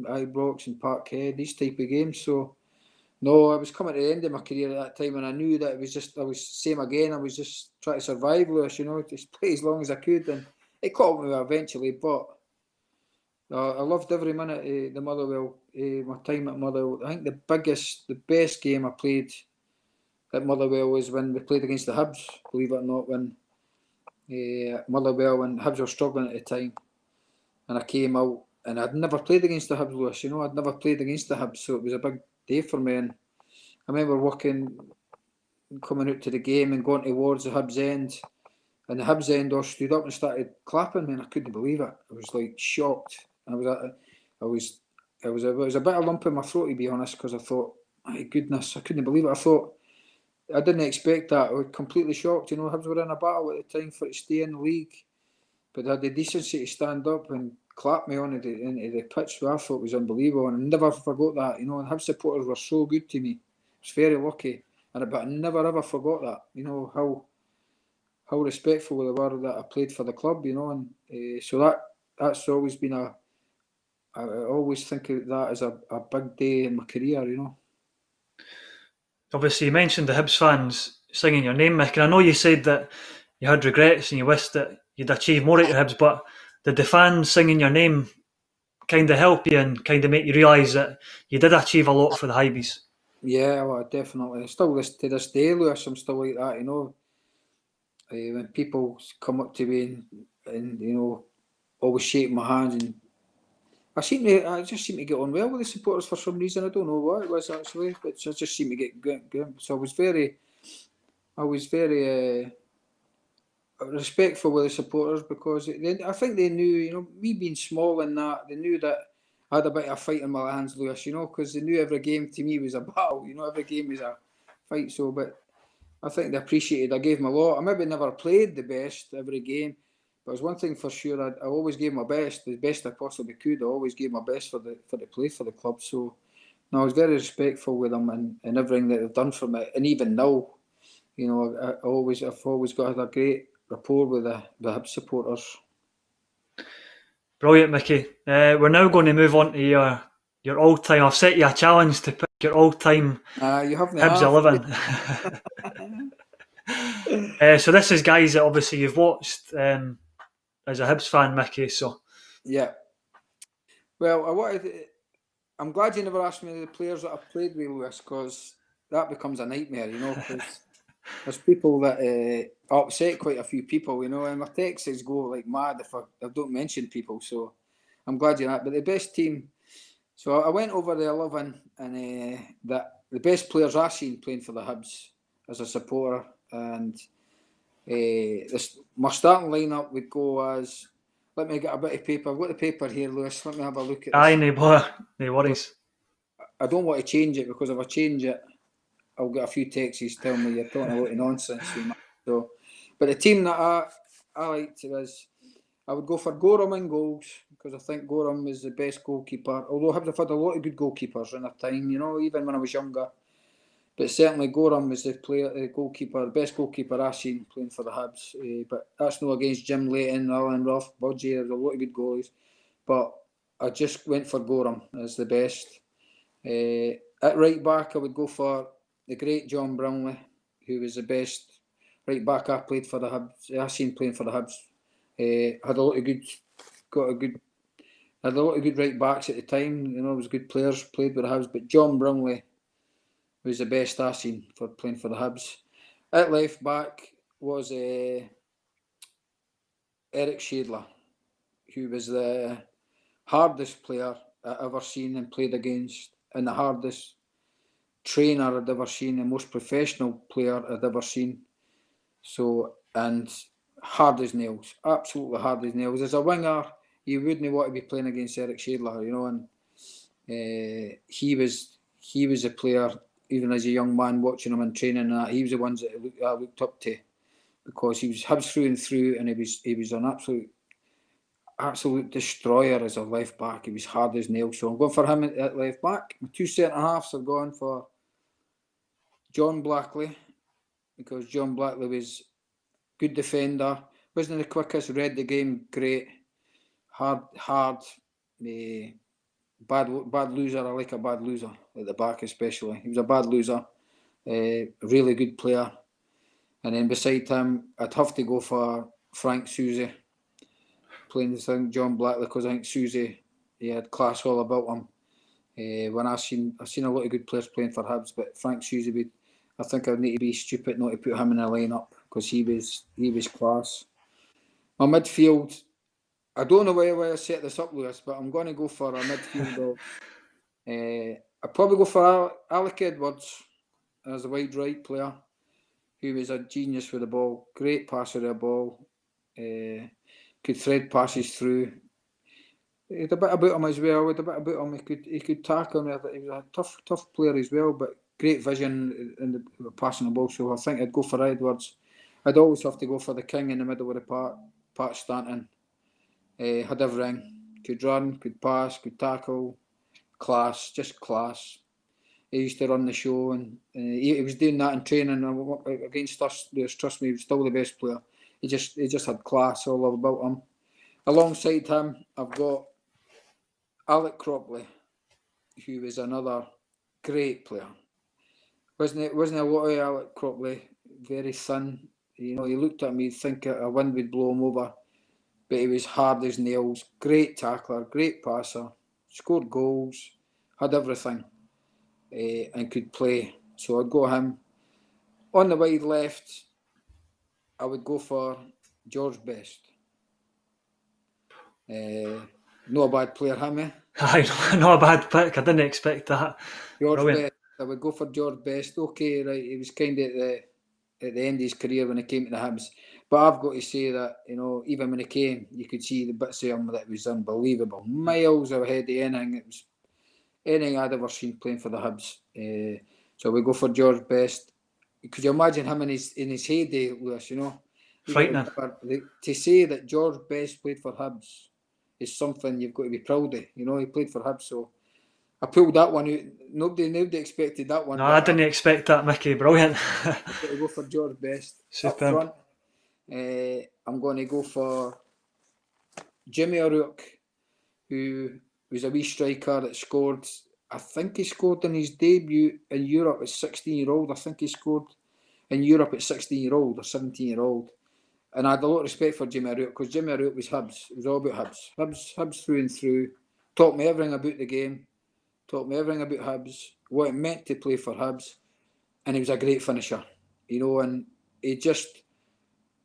Ibrox and Parkhead, these type of games. So no, I was coming to the end of my career at that time, and I knew that it was just I was same again. I was just trying to survive, Lewis. You know, just play as long as I could, and it caught me eventually. But uh, I loved every minute of the Motherwell, uh, my time at Motherwell. I think the biggest, the best game I played at Motherwell was when we played against the Hibs. Believe it or not, when uh, Motherwell and Hibs were struggling at the time, and I came out and I'd never played against the Hibs, Lewis. You know, I'd never played against the Hibs, so it was a big day for me. And I remember walking, coming out to the game and going towards the Hibs end, and the Hibs end all stood up and started clapping, me, and I couldn't believe it. I was like shocked. I was, I was, I was, it was a bit of lump in my throat to be honest, because I thought, my goodness, I couldn't believe it. I thought. I didn't expect that. I was completely shocked. You know, Hibs were in a battle at the time for to stay in the league, but they had the decency to stand up and clap me on the, into the pitch, I thought was unbelievable. And I never forgot that. You know, and Hibs supporters were so good to me. I was very lucky. And but I never ever forgot that. You know, how how respectful they were that I played for the club, you know. And uh, so that that's always been a I always think of that as a, a big day in my career, you know.
Obviously, you mentioned the Hibs fans singing your name, Mick, and I know you said that you had regrets and you wished that you'd achieved more at the Hibs, but did the fans singing your name kind of help you and kind of make you realise that you did achieve a lot for the Hibees?
Yeah, well, definitely. Still, this to this day, Lewis, I'm still like that. You know, uh, when people come up to me and, and you know always shake my hand and I seem to, I just seem to get on well with the supporters for some reason. I don't know what it was actually, but I just seem to get good. So I was very, I was very. Uh, respectful with the supporters because they, I think they knew, you know, me being small and that, they knew that I had a bit of a fight in my hands, Lewis, you know, because they knew every game to me was a battle, you know, every game was a fight. So, but I think they appreciated I gave them a lot. I maybe never played the best every game, but it was one thing for sure. I, I always gave my best, the best I possibly could. I always gave my best for the for the play for the club. So, no, I was very respectful with them and, and everything that they've done for me. And even now, you know, I, I always I've always got a great rapport with the, the Hibs supporters.
Brilliant, Mickey. Uh, we're now going to move on to your your all time. I've set you a challenge to pick your all time
uh, you haven't
Hibs eleven. uh, so this is guys that obviously you've watched um, as a Hibs fan, Mickey. So
yeah. Well, I wanted. To, I'm glad you never asked me the players that I've played with, Lewis, because that becomes a nightmare, you know. Cause there's people that uh, upset quite a few people, you know, and my texts go like mad if I, I don't mention people. So I'm glad you're not. But the best team, so I went over the 11 and uh, that the best players I've seen playing for the Hibs as a supporter. And uh, this, my starting lineup would go as let me get a bit of paper. I've got the paper here, Lewis. Let me have a look at
Aye,
this.
no worries.
I don't want to change it because if I change it, I'll get a few texts telling me you're talking a lot of nonsense. So, but the team that I I liked was I would go for Goram in goals because I think Goram is the best goalkeeper. Although I've had a lot of good goalkeepers in their time, you know, even when I was younger. But certainly Goram was the player, the goalkeeper, best goalkeeper I've seen playing for the Hibs. Uh, but that's no against Jim Leighton, Alan Rough, Budgie. There's a lot of good goalies, but I just went for Goram as the best. Uh, at right back, I would go for the great John Brownlie, who was the best right back I played for the Hibs. I seen playing for the Hibs. Uh, had a lot of good, got a good, had a lot of good right backs at the time. You know, it was good players played with the Hibs, but John Brownlie was the best I seen for playing for the Hibs. At left back was uh, Erich Schaedler, who was the hardest player I ever seen and played against, and the hardest trainer I'd ever seen, the most professional player I'd ever seen. So, and hard as nails, absolutely hard as nails. As a winger, you wouldn't want to be playing against Erich Schaedler, you know, and uh, he was he was a player even as a young man watching him in training and that, he was the ones that I looked, I looked up to because he was Hibs through and through and he was he was an absolute absolute destroyer as a left back. He was hard as nails. So I'm going for him at left back. My two centre halves are going for John Blackley because John Blackley was good defender, wasn't the quickest, read the game great, hard hard. Uh, bad bad loser. I like a bad loser at the back, especially. He was a bad loser, uh, really good player. And then beside him, I'd have to go for Franck Sauzée, playing the thing John Blackley, because I think Sauzée he had class all about him. Uh, when I seen I've seen a lot of good players playing for Hibs, but Franck Sauzée would I think I'd need to be stupid not to put him in a lineup because he was he was class. My midfield, I don't know where, where I set this up, Lewis, but I'm going to go for a midfield. Uh, I'd probably go for Alec Edwards as a wide right player, who was a genius with the ball, great passer of the ball, uh, could thread passes through. He had a bit about him as well. With a bit about him, he could he could tackle. him. He was a tough tough player as well, but great vision in the passing the ball. So I think I'd go for Edwards. I'd always have to go for the king in the middle of the park, Pat Stanton. Uh, had everything. Could run, could pass, could tackle. Class, just class. He used to run the show and uh, he, he, was doing that in training against us. Trust me, he was still the best player. He just he just had class all about him. Alongside him, I've got Alec Cropley, who was another great player. Wasn't it? Wasn't a lot of Alec Cropley? Very thin. You know, he looked at me, think a wind would blow him over but he was hard as nails. Great tackler, great passer, scored goals, had everything, uh, and could play. So I'd go him. On the wide left, I would go for George Best. Uh, not a bad player, him, eh?
Aye, not a bad pick. I didn't expect that.
George Brilliant. Best. I would go for George Best. Okay, right. He was kind of the at the end of his career when he came to the Hibs. But I've got to say that, you know, even when he came, you could see the bits of him that was unbelievable. Miles ahead of anything. It was anything I'd ever seen playing for the Hibs. Uh, so we go for George Best. Could you imagine him in his in his heyday, Lewis, you know?
Frightening.
To say that George Best played for Hibs is something you've got to be proud of. You know, he played for Hibs, so I pulled that one out. Nobody, nobody expected that one.
No, I didn't expect that, Mickey. Brilliant.
to go for George Best.
Superb.
Up front, uh, I'm going to go for Jimmy O'Rourke, who was a wee striker that scored. I think he scored in his debut in Europe at 16 year old. I think he scored in Europe at 16 year old or 17 year old. And I had a lot of respect for Jimmy O'Rourke because Jimmy O'Rourke was Hibs. It was all about Hibs. Hibs, Hibs through and through. Taught me everything about the game. Taught me everything about Hibs, what it meant to play for Hibs. And he was a great finisher, you know, and he just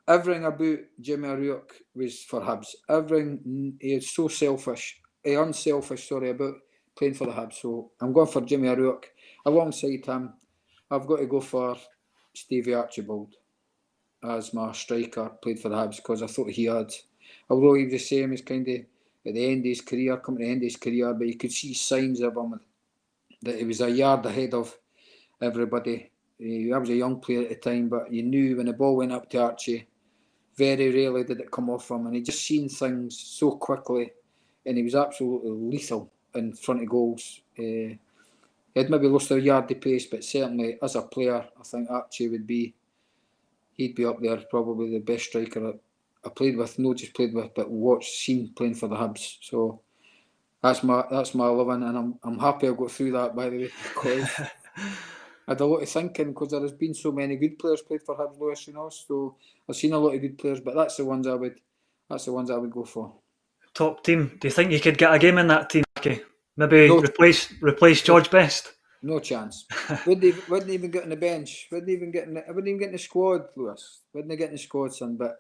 everything about Jimmy O'Rourke was for Hibs. Everything he is so selfish, he unselfish, sorry, about playing for the Hibs. So I'm going for Jimmy O'Rourke. Alongside him, I've got to go for Stevie Archibald as my striker, played for the Hibs because I thought he had although he was the same as kind of at the end of his career, coming to the end of his career, but you could see signs of him that he was a yard ahead of everybody. He, I was a young player at the time, but you knew when the ball went up to Archie, very rarely did it come off him, and he just seen things so quickly, and he was absolutely lethal in front of goals. Uh, he had maybe lost a yard of pace, but certainly as a player, I think Archie would be, he'd be up there, probably the best striker I played with, not just played with, but watched, seen playing for the Hibs. So that's my that's my living, and I'm I'm happy I got through that by the way because I had a lot of thinking because there has been so many good players played for Hibs, Lewis. You know, so I've seen a lot of good players, but that's the ones I would that's the ones I would go for.
Top team. Do you think you could get a game in that team? Maybe no. replace replace George Best.
No chance. wouldn't even, wouldn't even get on the bench. Wouldn't even get in the, wouldn't even get in the squad, Lewis. Wouldn't get in the squad, son. But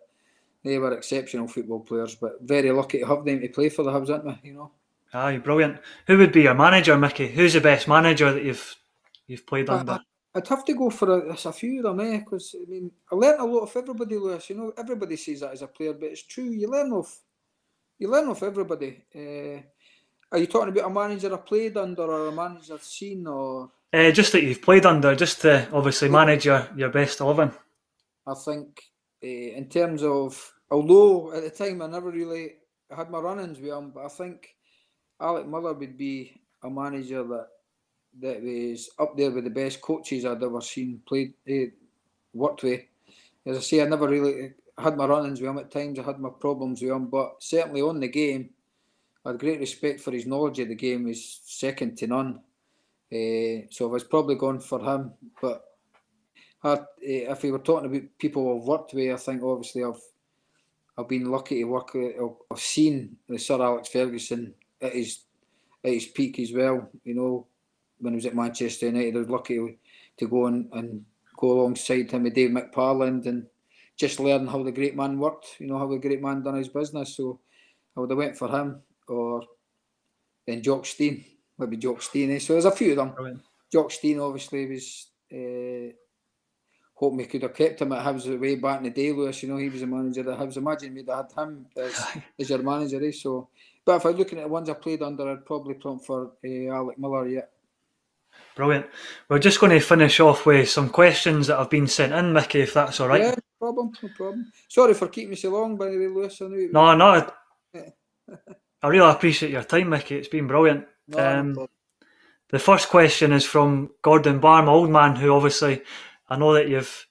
they were exceptional football players. But very lucky to have them to play for the Hibs, aren't we? You know.
Aye, brilliant. Who would be your manager, Mickey? Who's the best manager that you've you've played under? I,
would have to go for a, a few of them, eh? Because I mean, I learned a lot of everybody, Lewis. You know, everybody says that as a player, but it's true. You learn off, you learn off everybody. Uh, are you talking about a manager I played under or a manager I've seen or?
Uh, just that you've played under, just to obviously manage your, your best 11.
I think uh, in terms of, although at the time I never really had my run-ins with him, but I think Alex Miller would be a manager that that was up there with the best coaches I'd ever seen played, uh, worked with. As I say, I never really had my run-ins with him at times. I had my problems with him, but certainly on the game, I had great respect for his knowledge of the game. He's second to none. Uh, so I was probably going for him. But uh, if we were talking about people I've worked with, I think obviously I've I've been lucky to work with. I've seen Sir Alex Ferguson at his at his peak as well. You know, when he was at Manchester United, I was lucky to go and, and go alongside him with Dave McParland and just learn how the great man worked. You know how the great man done his business. So I would have went for him or then Jock Stein, maybe Jock Stein. Eh? So there's a few of them. Brilliant. Jock Stein obviously was uh, hoping we could have kept him at Hibs way back in the day, Lewis. You know, he was a manager at Hibs. Imagine we'd have had him as, as your manager. Eh? So, but if I'm looking at the ones I played under, I'd probably prompt for uh, Alex Miller, yeah.
Brilliant. We're just going to finish off with some questions that have been sent in, Mickey, if that's all right.
Yeah, no problem, no problem. Sorry for keeping you so long, by the way, Lewis.
no, no. I really appreciate your time, Mickey. It's been brilliant. No, um, the first question is from Gordon Barm, old man, who obviously I know that you've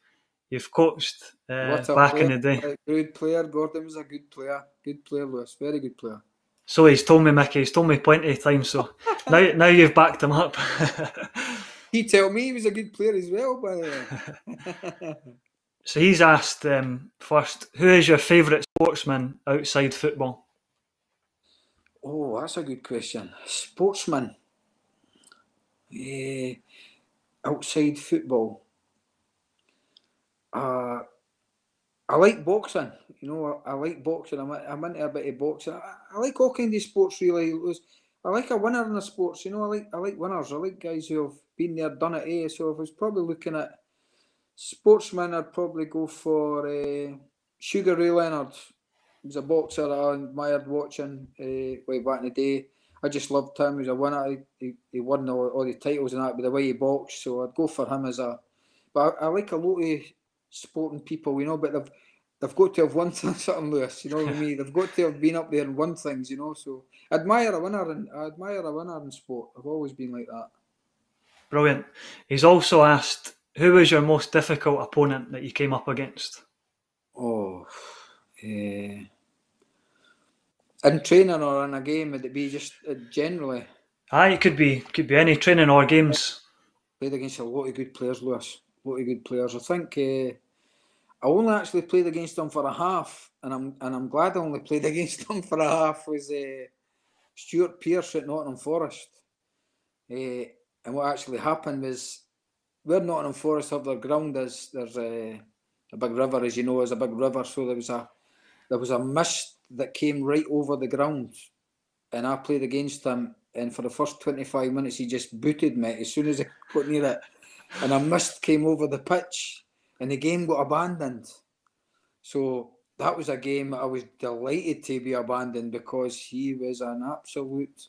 you've coached uh, back
player.
in the day.
Good player. Gordon was a good player. Good player, Lewis. Very good player.
So he's told me, Mickey. He's told me plenty of times. So now, now you've backed him up.
he told me he was a good player as well, by the way.
so he's asked um, first, who is your favourite sportsman outside football?
Oh, that's a good question. Sportsman. Uh, outside football. Uh, I like boxing. You know, I, I like boxing. I'm, I'm into a bit of boxing. I, I like all kinds of sports. Really, I like a winner in the sports. You know, I like I like winners. I like guys who have been there, done it. Eh? So if I was probably looking at sportsmen, I'd probably go for uh, Sugar Ray Leonard He was a boxer I admired watching uh, way back in the day. I just loved him. He was a winner. He, he won all, all the titles and that, but the way he boxed, so I'd go for him as a. But I, I like a lot of sporting people, you know, but they've they've got to have won something, Lewis. You know what I mean? They've got to have been up there and won things, you know. So I admire a winner, and I admire a winner in sport. I've always been like that.
Brilliant. He's also asked, who was your most difficult opponent that you came up against?
Oh, uh, in training or in a game, would it be just uh, generally?
Aye, it could be could be any training or games.
Played against a lot of good players, Lewis. Lot of good players. I think uh, I only actually played against them for a half, and I'm and I'm glad I only played against them for a half. Was uh, Stuart Pearce at Nottingham Forest, uh, and what actually happened was where Nottingham Forest have their ground is there's a, a big river, as you know, is a big river, so there was a there was a mist that came right over the ground, and I played against him. And for the first 25 minutes, he just booted me as soon as I got near it. And a mist came over the pitch, and the game got abandoned. So that was a game I was delighted to be abandoned because he was an absolute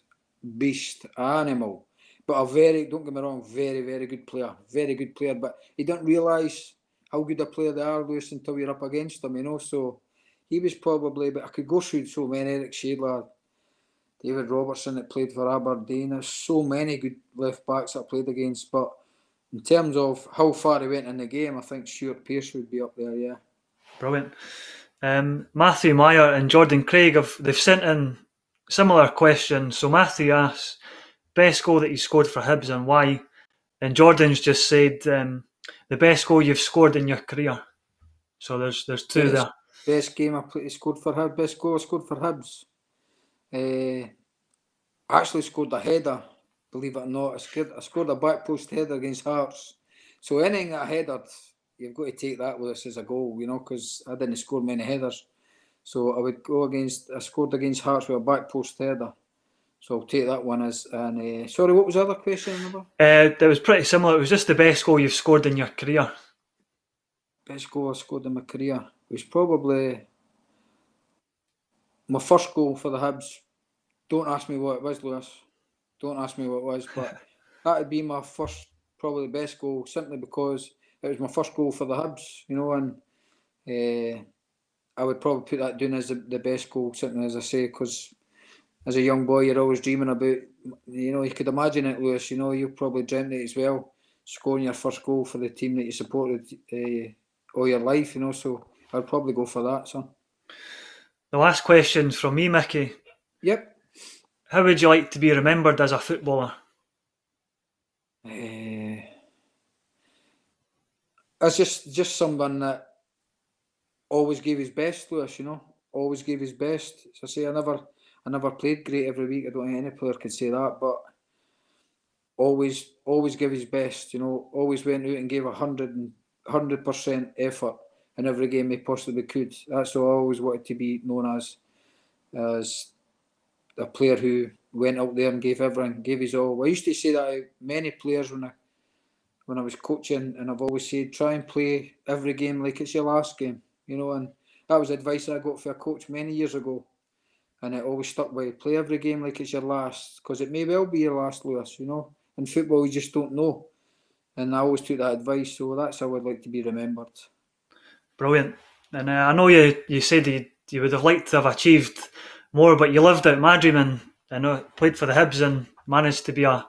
beast animal. But a very, don't get me wrong, very, very good player. Very good player. But he didn't realise how good a player they are, Lewis, until you're up against them, you know. So he was probably, but I could go through so many Erich Schaedler, David Robertson that played for Aberdeen. There's so many good left backs I played against. But in terms of how far he went in the game, I think Stuart Pearce would be up there, yeah.
Brilliant. Um, Matthew Meyer and Jordan Craig have they've sent in similar questions. So Matthew asks, best goal that you scored for Hibs and why? And Jordan's just said um, the best goal you've scored in your career. So there's there's two
best,
there.
Best game I played, scored for Hibs. Best goal I scored for Hibs. Uh, actually scored a header. Believe it or not, I scored, I scored a back post header against Hearts. So anything I headed, you've got to take that with us as a goal, you know, because I didn't score many headers. So I would go against. I scored against Hearts with a back post header. So I'll take that one as. And uh, sorry, what was the other question? Remember?
Uh, that was pretty similar. It was just the best goal you've scored in your career.
Best goal I scored in my career it was probably my first goal for the Hibs. Don't ask me what it was, Lewis. Don't ask me what it was, but that would be my first, probably best goal, simply because it was my first goal for the Hibs, you know, and uh, I would probably put that down as the, the best goal, simply as I say, because as a young boy, you're always dreaming about, you know, you could imagine it, Lewis. You know, you probably dreamt it as well, scoring your first goal for the team that you supported uh, all your life. You know, so I'd probably go for that, son.
The last question from me, Mickey.
Yep.
How would you like to be remembered as a footballer?
Uh, as just just someone that always gave his best, Lewis. You know, always gave his best. So I say I never, I never played great every week. I don't think any player can say that, but always, always give his best. You know, always went out and gave a hundred and hundred percent effort in every game he possibly could. That's what I always wanted to be known as, as a player who went out there and gave everything, gave his all. I used to say that many players when I when I was coaching, and I've always said try and play every game like it's your last game, you know. And that was advice I got for a coach many years ago, and it always stuck by. Play every game like it's your last, because it may well be your last, Lewis. You know, in football you just don't know, and I always took that advice. So that's how I'd like to be remembered.
Brilliant. And uh, I know you, you said you, you would have liked to have achieved more, but you lived out my dream and I know played for the Hibs and managed to be a,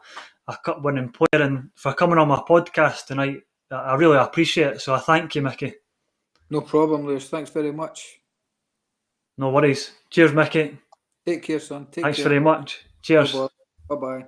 a cup winning player. And for coming on my podcast tonight, I really appreciate it. So I thank you, Mickey.
No problem, Lewis. Thanks very much.
No worries. Cheers, Mickey.
Take care, son. Take
Thanks
care.
very much. Cheers.
Bye bye.